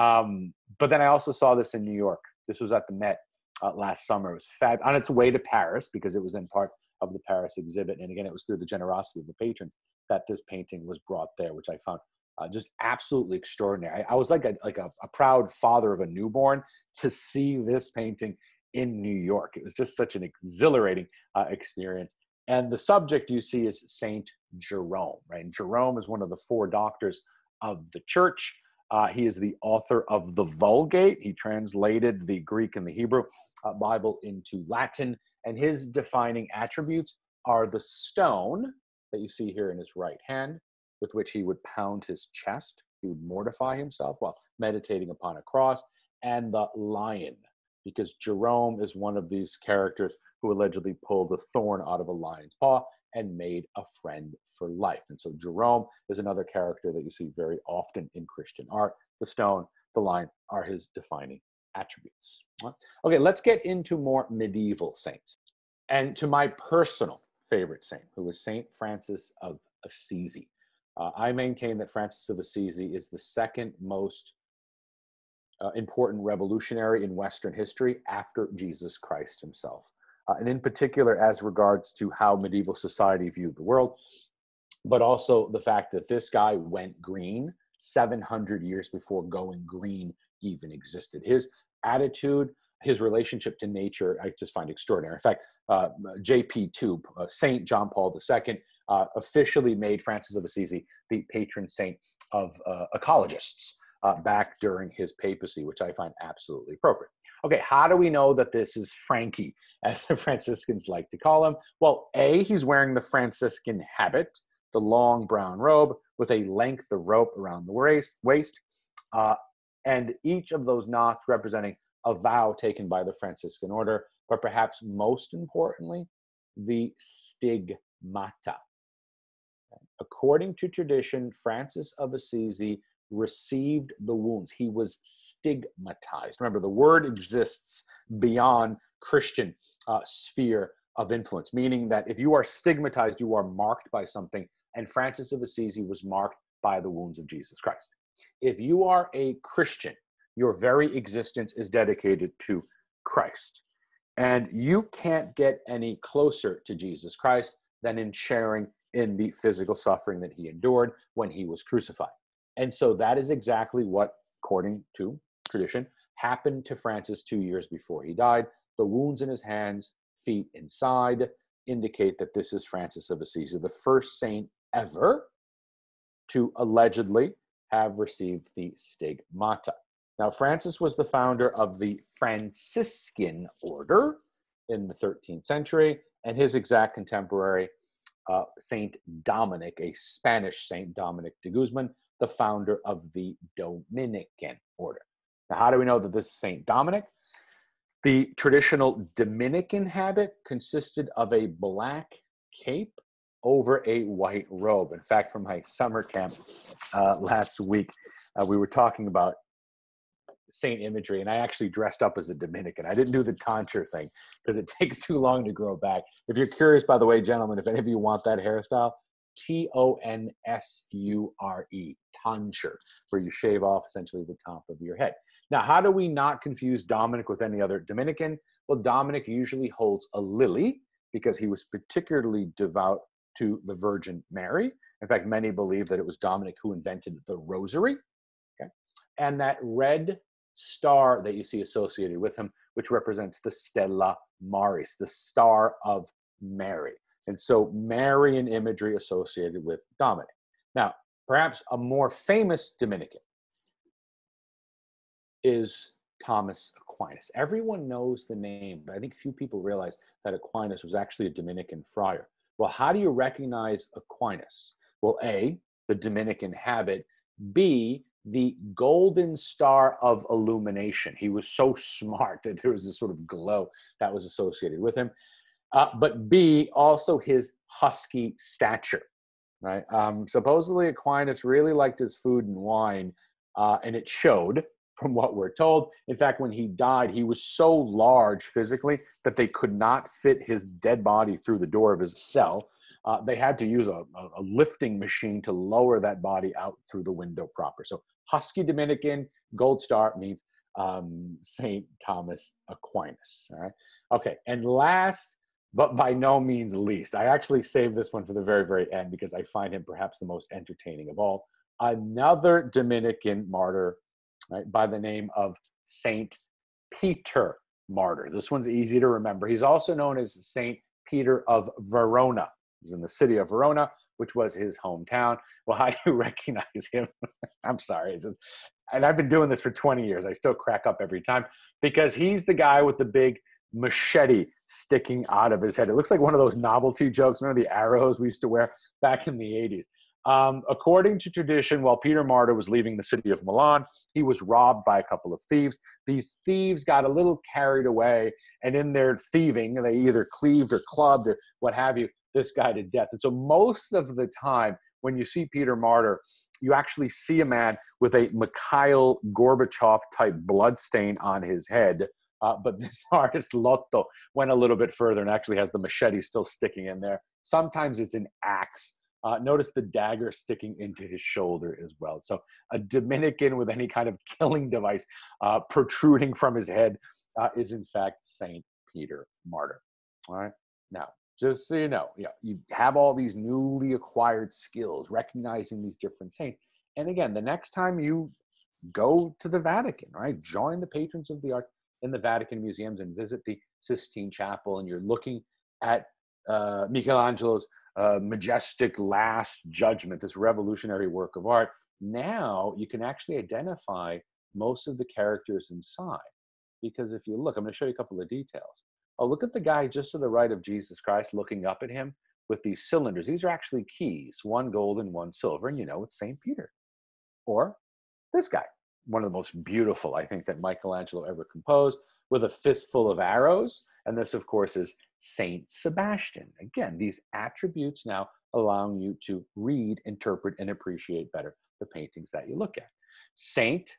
Um, but then I also saw this in New York. This was at the Met uh, last summer. It was fab on its way to Paris because it was in part of the Paris exhibit. And again, it was through the generosity of the patrons that this painting was brought there, which I found uh, just absolutely extraordinary. I, I was like a like a, a, proud father of a newborn to see this painting in New York. It was just such an exhilarating uh, experience. And the subject you see is Saint Jerome, right? And Jerome is one of the four doctors of the church. Uh, he is the author of the Vulgate. He translated the Greek and the Hebrew uh, Bible into Latin. And his defining attributes are the stone that you see here in his right hand, with which he would pound his chest. He would mortify himself while meditating upon a cross, and the lion, because Jerome is one of these characters who allegedly pulled the thorn out of a lion's paw and made a friend for life. And so Jerome is another character that you see very often in Christian art. The stone, the lion are his defining attributes. Okay, let's get into more medieval saints. And to my personal favorite saint, who is Saint Francis of Assisi. Uh, I maintain that Francis of Assisi is the second most uh, important revolutionary in Western history after Jesus Christ himself. Uh, and in particular, as regards to how medieval society viewed the world, but also the fact that this guy went green 700 years before going green even existed. His attitude, his relationship to nature, I just find extraordinary. In fact, uh, J.P. Toup, uh, Saint John Paul II, uh, officially made Francis of Assisi the patron saint of uh, ecologists uh, back during his papacy, which I find absolutely appropriate. Okay, how do we know that this is Frankie, <laughs> as the Franciscans like to call him? Well, A, he's wearing the Franciscan habit, the long brown robe with a length of rope around the waist, waist uh, and each of those knots representing a vow taken by the Franciscan order, but perhaps most importantly, the stigmata. According to tradition, Francis of Assisi received the wounds. He was stigmatized. Remember, the word exists beyond Christian uh, sphere of influence, meaning that if you are stigmatized, you are marked by something. And Francis of Assisi was marked by the wounds of Jesus Christ. If you are a Christian, your very existence is dedicated to Christ. And you can't get any closer to Jesus Christ than in sharing in the physical suffering that he endured when he was crucified. And so that is exactly what, according to tradition, happened to Francis two years before he died. The wounds in his hands, feet, and side indicate that this is Francis of Assisi, the first saint ever to allegedly have received the stigmata. Now, Francis was the founder of the Franciscan order in the 13th century, and his exact contemporary, uh, Saint Dominic, a Spanish Saint Dominic de Guzman, the founder of the Dominican order. Now, how do we know that this is Saint Dominic? The traditional Dominican habit consisted of a black cape over a white robe. In fact, from my summer camp uh, last week, uh, we were talking about saint imagery, and I actually dressed up as a Dominican. I didn't do the tonsure thing because it <laughs> takes too long to grow back. If you're curious, by the way, gentlemen, if any of you want that hairstyle, T O N S U R E, tonsure, where you shave off essentially the top of your head. Now, how do we not confuse Dominic with any other Dominican? Well, Dominic usually holds a lily because he was particularly devout to the Virgin Mary. In fact, many believe that it was Dominic who invented the rosary. Okay? And that red star that you see associated with him, which represents the Stella Maris, the star of Mary. And so Marian imagery associated with Dominic. Now, perhaps a more famous Dominican is Thomas Aquinas. Everyone knows the name, but I think few people realize that Aquinas was actually a Dominican friar. Well, how do you recognize Aquinas? Well, A, the Dominican habit, B, the golden star of illumination. He was so <laughs> smart that there was a sort of glow that was associated with him. Uh, but B, also his husky stature, right? Um, supposedly Aquinas really liked his food and wine, uh, and it showed from what we're told. In fact, when he died, he was so large physically that they could not fit his dead body through the door of his cell. Uh, they had to use a, a, lifting machine to lower that body out through the window proper. So, Husky Dominican Gold Star means um, Saint Thomas Aquinas. All right. Okay. And last, but by no means least, I actually saved this one for the very, very end because I find him perhaps the most entertaining of all. Another Dominican martyr right, by the name of Saint Peter Martyr. This one's easy to remember. He's also known as Saint Peter of Verona. He's in the city of Verona, which was his hometown. Well, <laughs> how do you recognize him? <laughs> I'm sorry. Just, and I've been doing this for 20 years. I still crack up every time because he's the guy with the big machete sticking out of his head. It looks like one of those novelty jokes, one of the arrows we used to wear back in the 80s. Um, according to tradition, while Peter Martyr was leaving the city of Milan, he was robbed by a couple of thieves. These thieves got a little carried away, and in their thieving, they either cleaved or clubbed or what have you, this guy to death. And so, most of the time, when you see Peter Martyr, you actually see a man with a Mikhail Gorbachev type blood stain on his head. Uh, but <laughs> this artist Lotto went a little bit further and actually has the machete still sticking in there. Sometimes it's an axe uh, notice the dagger sticking into his shoulder as well. So a Dominican with any kind of <laughs> killing device uh, protruding from his head uh, is in fact Saint Peter Martyr. All right. Now, just so you know, you, know, you have all these newly acquired skills, recognizing these different saints. And again, the next time you go to the Vatican, right, join the patrons of the art in the Vatican museums and visit the Sistine Chapel, and you're looking at uh, Michelangelo's uh, majestic last judgment, this revolutionary work of art, now you can actually identify most of the characters inside. Because if you look, I'm going to show you a couple of details. Oh, look at the guy just to the right of Jesus Christ looking up at him with these cylinders. These are actually keys, one gold and one silver, and you know it's St. Peter. Or this guy, one of the most beautiful, I think, that Michelangelo ever composed, with a fistful of arrows. And this, of course, is Saint Sebastian. Again, these attributes now allowing you to read, interpret, and appreciate better the paintings that you look at. Saint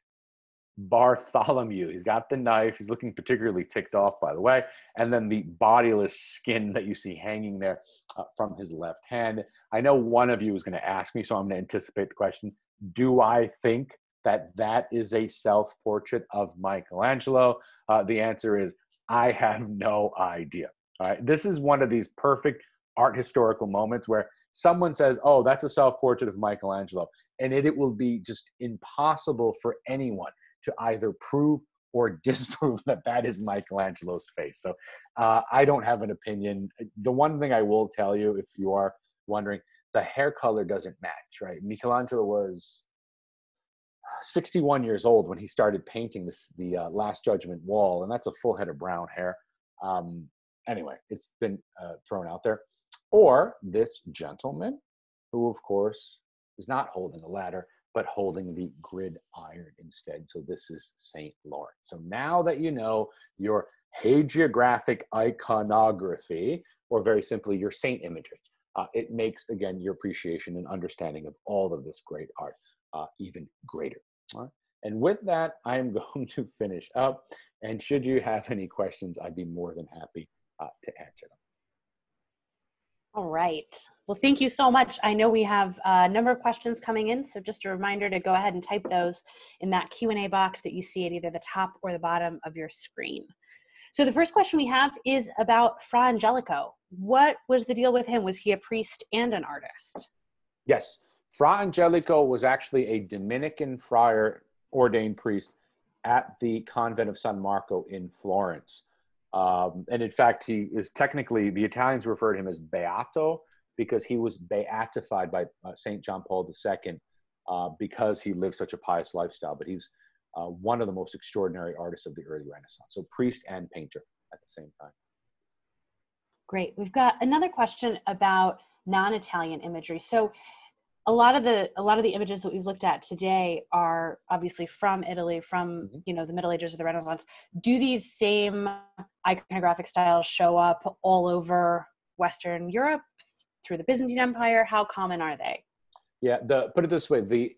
Bartholomew. He's got the knife. He's looking particularly ticked off, by the way. And then the bodiless skin that you see hanging there uh, from his left hand. I know one of you is going to ask me, so I'm going to anticipate the question Do I think that that is a self portrait of Michelangelo? Uh, the answer is I have no idea. All right. This is one of these perfect art historical moments where someone says, Oh, that's a self portrait of Michelangelo. And it, it will be just impossible for anyone to either prove or <laughs> disprove that that is Michelangelo's face. So uh, I don't have an opinion. The one thing I will tell you, if you are wondering, the hair color doesn't match, right? Michelangelo was 61 years old when he started painting this the uh, Last Judgment wall, and that's a full head of brown hair. Um, anyway, it's been uh, thrown out there. Or this gentleman, who of course is not holding a ladder, but holding the grid iron instead. So this is St. Lawrence. So now that you know your hagiographic iconography, or very simply your saint imagery, uh, it makes, again, your appreciation and understanding of all of this great art uh, even greater. All right. And with that, I am <laughs> going to finish up. And should you have any questions, I'd be more than happy uh, to answer them. All right. Well, thank you so much. I know we have a number of questions coming in, so just a reminder to go ahead and type those in that Q&A box that you see at either the top or the bottom of your screen. So the first question we have is about Fra Angelico. What was the deal with him? Was he a priest and an artist? Yes. Fra Angelico was actually a Dominican friar ordained priest at the convent of San Marco in Florence. Um, and in fact, he is technically, the Italians refer to him as Beato because he was beatified by uh, St. John Paul II uh, because he lived such a pious lifestyle. But he's uh, one of the most extraordinary artists of the early Renaissance. So priest and painter at the same time. Great. We've got another question about non-Italian imagery. So a lot of the a lot of the images that we've looked at today are obviously from Italy, from mm-hmm. you know the Middle Ages or the Renaissance. Do these same iconographic styles show up all over Western Europe through the Byzantine Empire? How common are they? Yeah, the put it this way: the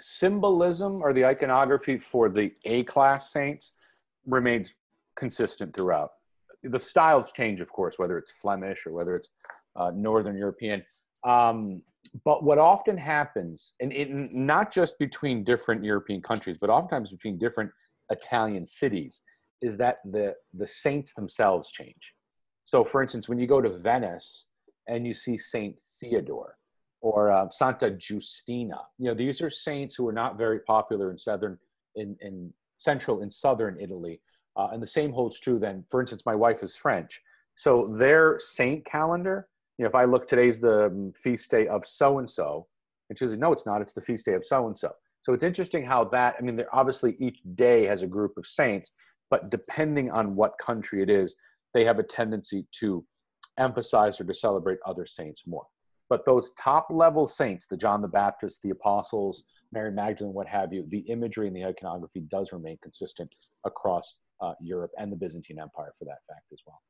symbolism or the iconography for the A class saints remains consistent throughout. The styles change, of course, whether it's Flemish or whether it's uh, Northern European. Um, but what often happens, and it, not just between different European countries, but oftentimes between different Italian cities, is that the the saints themselves change. So, for instance, when you go to Venice and you see Saint Theodore, or uh, Santa Justina. You know, these are saints who are not very popular in southern, in, in central and southern Italy. Uh, and the same holds true then. For instance, my wife is French, so their saint calendar. You know, if I look today's the um, feast day of so and so, and she says, no, it's not. It's the feast day of so and so. So it's interesting how that. I mean, obviously each day has a group of saints, but depending on what country it is, they have a tendency to emphasize or to celebrate other saints more. But those top level saints, the John the Baptist, the apostles, Mary Magdalene, what have you, the imagery and the iconography does remain consistent across uh, Europe and the Byzantine Empire for that fact as well.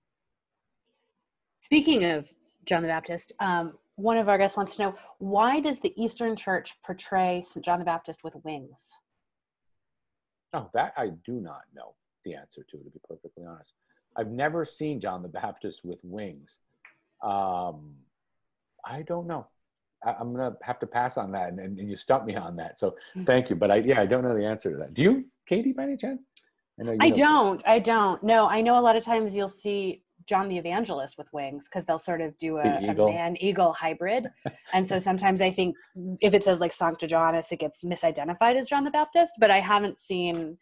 Speaking of John the Baptist, um, one of our guests wants to know why does the Eastern Church portray St. John the Baptist with wings? Oh, that I do not know the answer to, to be perfectly honest. I've never seen John the Baptist with wings. Um, I don't know. I, am gonna have to pass on that, and, and, you stumped me on that. So <laughs> thank you, but I yeah, I don't know the answer to that. Do you, Katie, by any chance? I know you I don't. I don't. No, I know a lot of times you'll see John the Evangelist with wings because they'll sort of do a, a man eagle hybrid. <laughs> and so sometimes I think if it says like Sancta Johannes, it gets misidentified as John the Baptist, but I haven't seen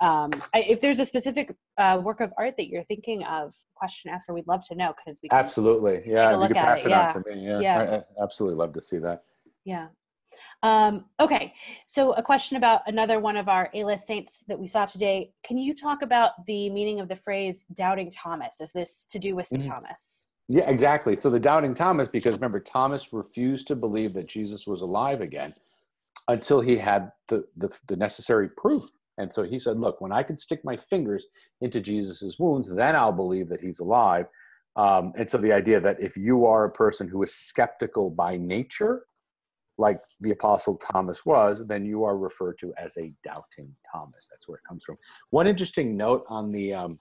um, I, if there's a specific uh, work of art that you're thinking of, question asker, we'd love to know because we absolutely, yeah, you can pass it, it yeah. on to me. Yeah, yeah. I, I absolutely love to see that. Yeah. Um, okay, so a question about another one of our A-list saints that we saw today. Can you talk about the meaning of the phrase "doubting Thomas"? Is this to do with St. Mm-hmm. Thomas? Yeah, exactly. So the doubting Thomas, because remember, Thomas refused to believe that Jesus was alive again until he had the, the, the necessary proof and so he said, Look, when I can stick my fingers into Jesus' wounds, then I'll believe that he's alive. Um, and so the idea that if you are a person who is skeptical by nature, like the Apostle Thomas was, then you are referred to as a doubting Thomas. That's where it comes from. One interesting note on the um,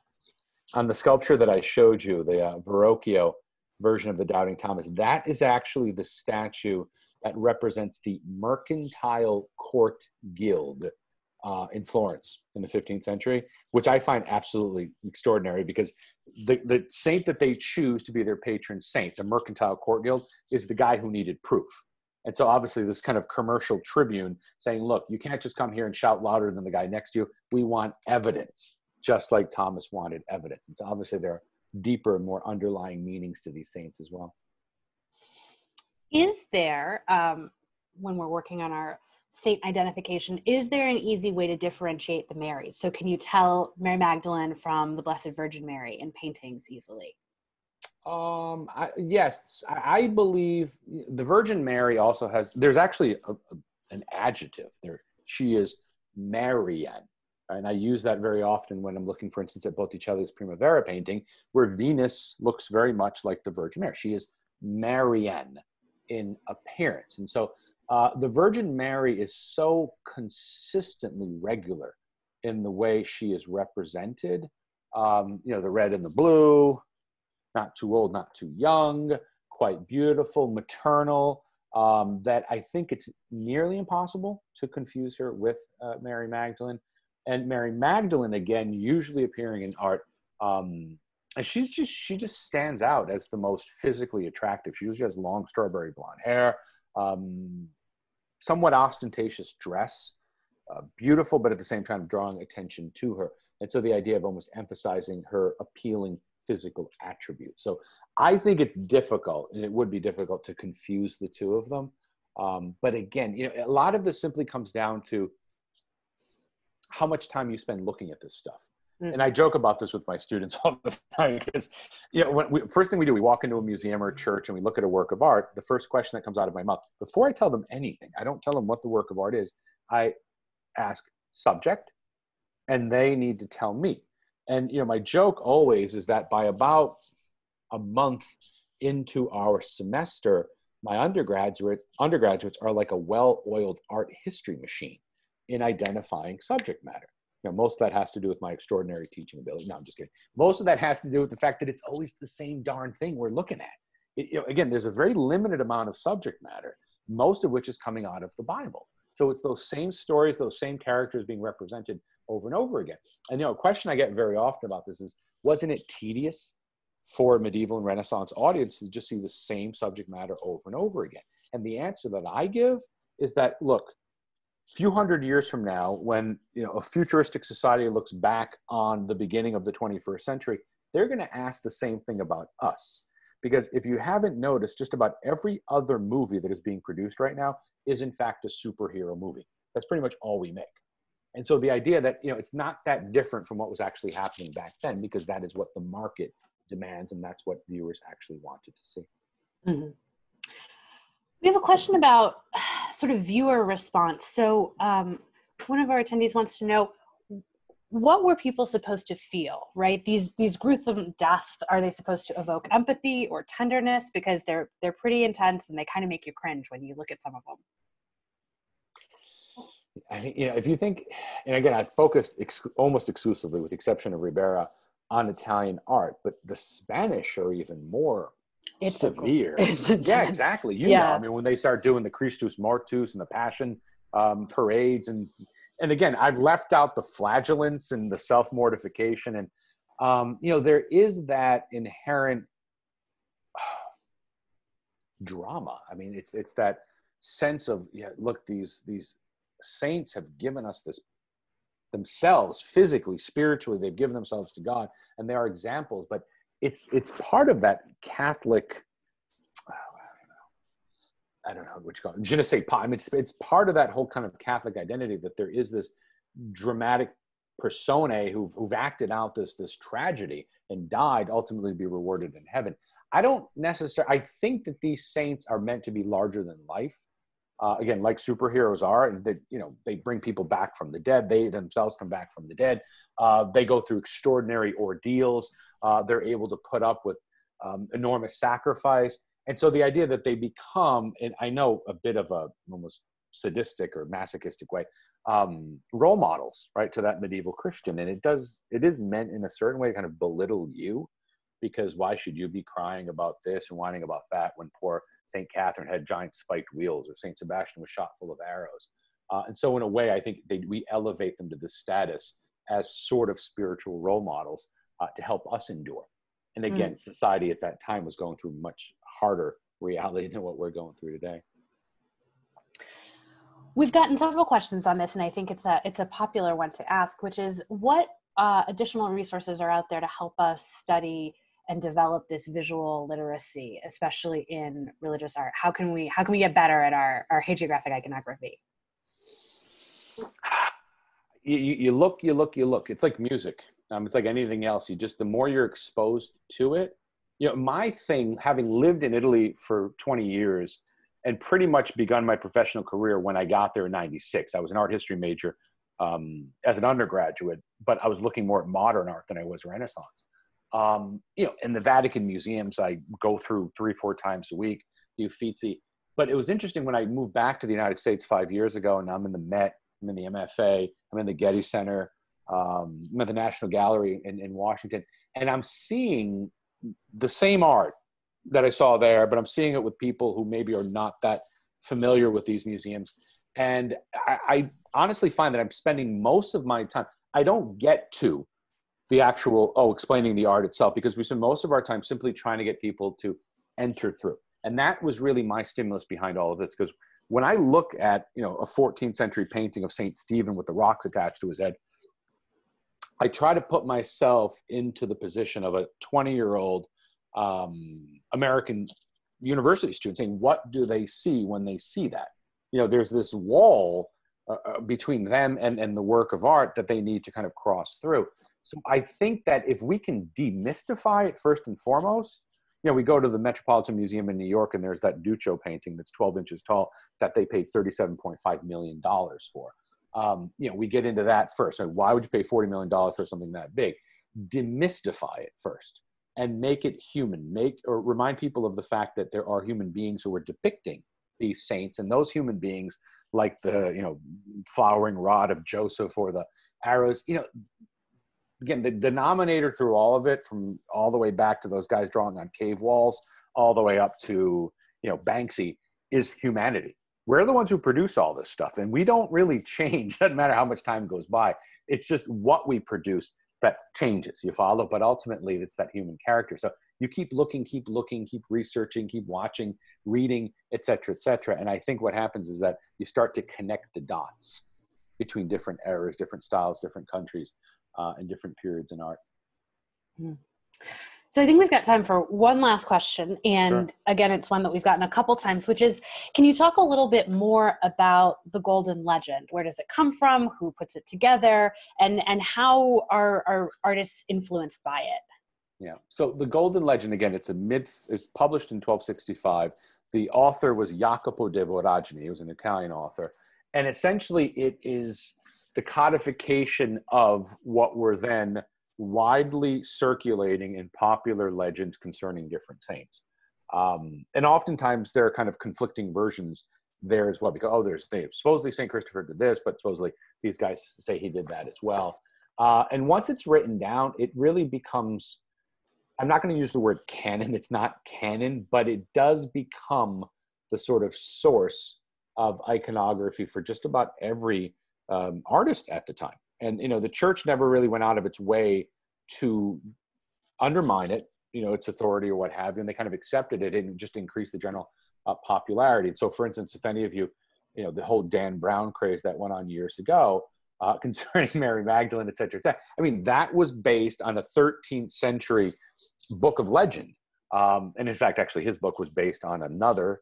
on the sculpture that I showed you, the uh, Verrocchio version of the Doubting Thomas, that is actually the statue that represents the Mercantile Court Guild uh, in Florence in the 15th century, which I find absolutely extraordinary because the, the saint that they choose to be their patron saint, the Mercantile Court Guild, is the guy who needed proof. And so obviously this kind of commercial tribune saying, look, you can't just come here and shout louder than the guy next to you. We want evidence, just like Thomas wanted evidence. And so obviously there are deeper and more underlying meanings to these saints as well. Is there, um, when we're working on our saint identification, is there an easy way to differentiate the Marys? So, can you tell Mary Magdalene from the Blessed Virgin Mary in paintings easily? Um, I, yes, I believe the Virgin Mary also has. There's actually a, a, an adjective there. She is Marian, and I use that very often when I'm looking, for instance, at Botticelli's Primavera painting, where Venus looks very much like the Virgin Mary. She is Marian in appearance, and so uh, the Virgin Mary is so consistently regular in the way she is represented. Um, you know, the red and the blue, not too old, not too young, quite beautiful, maternal, um, that I think it's nearly impossible to confuse her with uh, Mary Magdalene. And Mary Magdalene, again, usually appearing in art, um, and she's just she just stands out as the most physically attractive. She usually has long strawberry blonde hair, um, somewhat ostentatious dress, uh, beautiful, but at the same time drawing attention to her. And so the idea of almost emphasizing her appealing physical attributes. So I think it's difficult, and it would be difficult to confuse the two of them. Um, but again, you know, a lot of this simply comes down to how much time you spend looking at this stuff. Mm-hmm. And I joke about this with my students <laughs> all the time because, you know, when we, first thing we do, we walk into a museum or a church and we look at a work of art. The first question that comes out of my mouth, before I tell them anything, I don't tell them what the work of art is. I ask subject, and they need to tell me. And you know, my joke always is that by about a month into our semester, my undergraduate undergraduates are like a well-oiled art history machine in identifying subject matter. Know, most of that has to do with my extraordinary teaching ability. No, I'm just kidding. Most of that has to do with the fact that it's always the same darn thing we're looking at. It, you know, again, there's a very limited amount of subject matter, most of which is coming out of the Bible. So it's those same stories, those same characters being represented over and over again. And you know, a question I get very often about this is, wasn't it tedious for medieval and Renaissance audience to just see the same subject matter over and over again? And the answer that I give is that look, few hundred years from now, when you know a futuristic society looks back on the beginning of the 21st century, they're going to ask the same thing about us. Because if you haven't noticed, just about every other movie that is being produced right now is in fact a superhero movie. That's pretty much all we make. And so the idea that you know it's not that different from what was actually happening back then because that is what the market demands and that's what viewers actually wanted to see. Mm-hmm. We have a question about <sighs> sort of viewer response. So um, one of our attendees wants to know what were people supposed to feel right these these gruesome deaths are they supposed to evoke empathy or tenderness because they're they're pretty intense and they kind of make you cringe when you look at some of them I think you know if you think, and again, I focus ex- almost exclusively, with the exception of Ribera, on Italian art, but the Spanish are even more it's severe. <laughs> It's yeah, exactly. You yeah. know, I mean, when they start doing the Christus Mortuus and the Passion um, parades, and and again, I've left out the flagellants and the self mortification, and um, you know, there is that inherent <sighs> drama. I mean, it's it's that sense of yeah, look, these these saints have given us this themselves physically spiritually they've given themselves to god and they are examples but it's it's part of that catholic I don't know what you call it. Je ne sais pas. I mean, it's, it's part of that whole kind of Catholic identity that there is this dramatic persona who've, who've acted out this this tragedy and died, ultimately to be rewarded in heaven. I don't necessarily. I think that these saints are meant to be larger than life uh, again, like superheroes are, and that you know they bring people back from the dead. They themselves come back from the dead. Uh, they go through extraordinary ordeals. Uh, they're able to put up with um, enormous sacrifice, and so the idea that they become, and I know a bit of a almost sadistic or masochistic way, um, role models, right, to that medieval Christian, and it does it is meant in a certain way to kind of belittle you, because why should you be crying about this and whining about that when poor St. Catherine had giant spiked wheels, or St. Sebastian was shot full of arrows. Uh, and so, in a way, I think they, we elevate them to this status as sort of spiritual role models uh, to help us endure. And again, mm. society at that time was going through much harder reality <laughs> than what we're going through today. We've gotten several questions on this, and I think it's a it's a popular one to ask, which is what uh, additional resources are out there to help us study and develop this visual literacy especially in religious art? How can we how can we get better at our our hagiographic iconography? You, you look you look you look. It's like music. Um, it's like anything else. You just the more you're exposed to it you know my thing having lived in italy for 20 years and pretty much begun my professional career when i got there in 96 i was an art history major um, as an undergraduate but i was looking more at modern art than i was renaissance um, you know, in the Vatican museums, I go through three, four times a week, the Uffizi. But it was interesting when I moved back to the United States five years ago, and I'm in the Met, I'm in the MFA, I'm in the Getty Center, um, I'm at the National Gallery in, in Washington, and I'm seeing the same art that I saw there, but I'm seeing it with people who maybe are not that familiar with these museums. And I, I honestly find that I'm spending most of my time, I don't get to the actual oh explaining the art itself because we spend most of our time simply trying to get people to enter through and that was really my stimulus behind all of this because when i look at you know a 14th century painting of saint stephen with the rocks attached to his head i try to put myself into the position of a 20 year old um, american university student saying what do they see when they see that you know there's this wall uh, uh, between them and, and the work of art that they need to kind of cross through. So I think that if we can demystify it first and foremost, you know, we go to the Metropolitan Museum in New York and there's that Duccio painting that's 12 inches tall that they paid $37.5 million for. Um, you know, we get into that first. Why would you pay $40 million for something that big? Demystify it first and make it human. Make or remind people of the fact that there are human beings who are depicting these saints and those human beings like the, you know, flowering rod of Joseph or the arrows, you know, again, the denominator through all of it, from all the way back to those guys drawing on cave walls, all the way up to you know Banksy, is humanity. We're the ones who produce all this stuff, and we don't really change. <laughs> Doesn't matter how much time goes by. It's just what we produce that changes. You follow, but ultimately, it's that human character. So you keep looking, keep looking, keep researching, keep watching, reading, etc., etc. And I think what happens is that you start to connect the dots between different eras, different styles, different countries, uh, in different periods in art. Hmm. So I think we've got time for one last question. And sure. again, it's one that we've gotten a couple times, which is can you talk a little bit more about the Golden Legend? Where does it come from? Who puts it together? And, and how are, are artists influenced by it? Yeah. So the Golden Legend, again, it's a mid, it's published in 1265. The author was Jacopo de Voragine. He was an Italian author. And essentially it is the codification of what were then widely circulating in popular legends concerning different saints. Um, and oftentimes there are kind of conflicting versions there as well because oh there's they supposedly Saint Christopher did this, but supposedly these guys say he did that as well. Uh, and once it's written down, it really becomes I'm not going to use the word canon, it's not canon, but it does become the sort of source of iconography for just about every um, artist at the time. And you know, the church never really went out of its way to undermine it, you know, its authority or what have you, and they kind of accepted it and just increased the general uh, popularity. And so, for instance, if any of you, you know, the whole Dan Brown craze that went on years ago uh, <laughs> concerning Mary Magdalene, et cetera, et cetera, I mean, that was based on a 13th century book of legend. Um, and in fact, actually, his book was based on another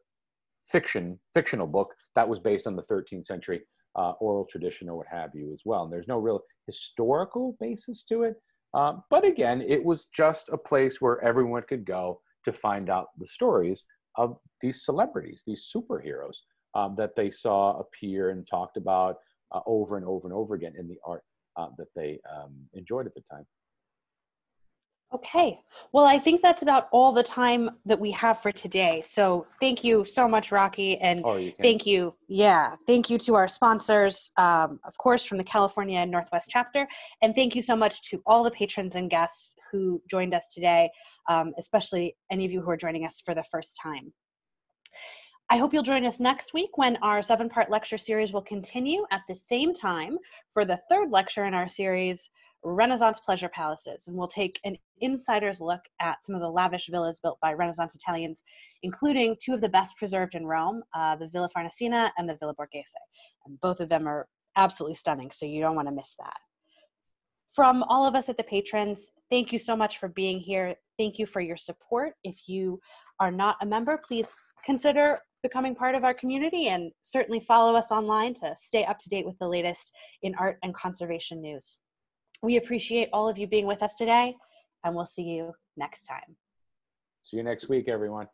fiction, fictional book that was based on the 13th century uh, oral tradition or what have you as well. And there's no real historical basis to it. Uh, but again, it was just a place where everyone could go to find out the stories of these celebrities, these superheroes um, that they saw appear and talked about uh, over and over and over again in the art uh, that they um, enjoyed at the time. Okay. Well, I think that's about all the time that we have for today. So thank you so much, Rocky. And oh, you thank you. Yeah. Thank you to our sponsors, um, of course, from the California and Northwest chapter. And thank you so much to all the patrons and guests who joined us today, um, especially any of you who are joining us for the first time. I hope you'll join us next week when our seven part lecture series will continue at the same time for the third lecture in our series Renaissance pleasure palaces, and we'll take an insider's look at some of the lavish villas built by Renaissance Italians, including two of the best preserved in Rome, uh, the Villa Farnesina and the Villa Borghese. And both of them are absolutely stunning, so you don't want to miss that. From all of us at the patrons, thank you so much for being here. Thank you for your support. If you are not a member, please consider becoming part of our community and certainly follow us online to stay up to date with the latest in art and conservation news. We appreciate all of you being with us today, and we'll see you next time. See you next week, everyone.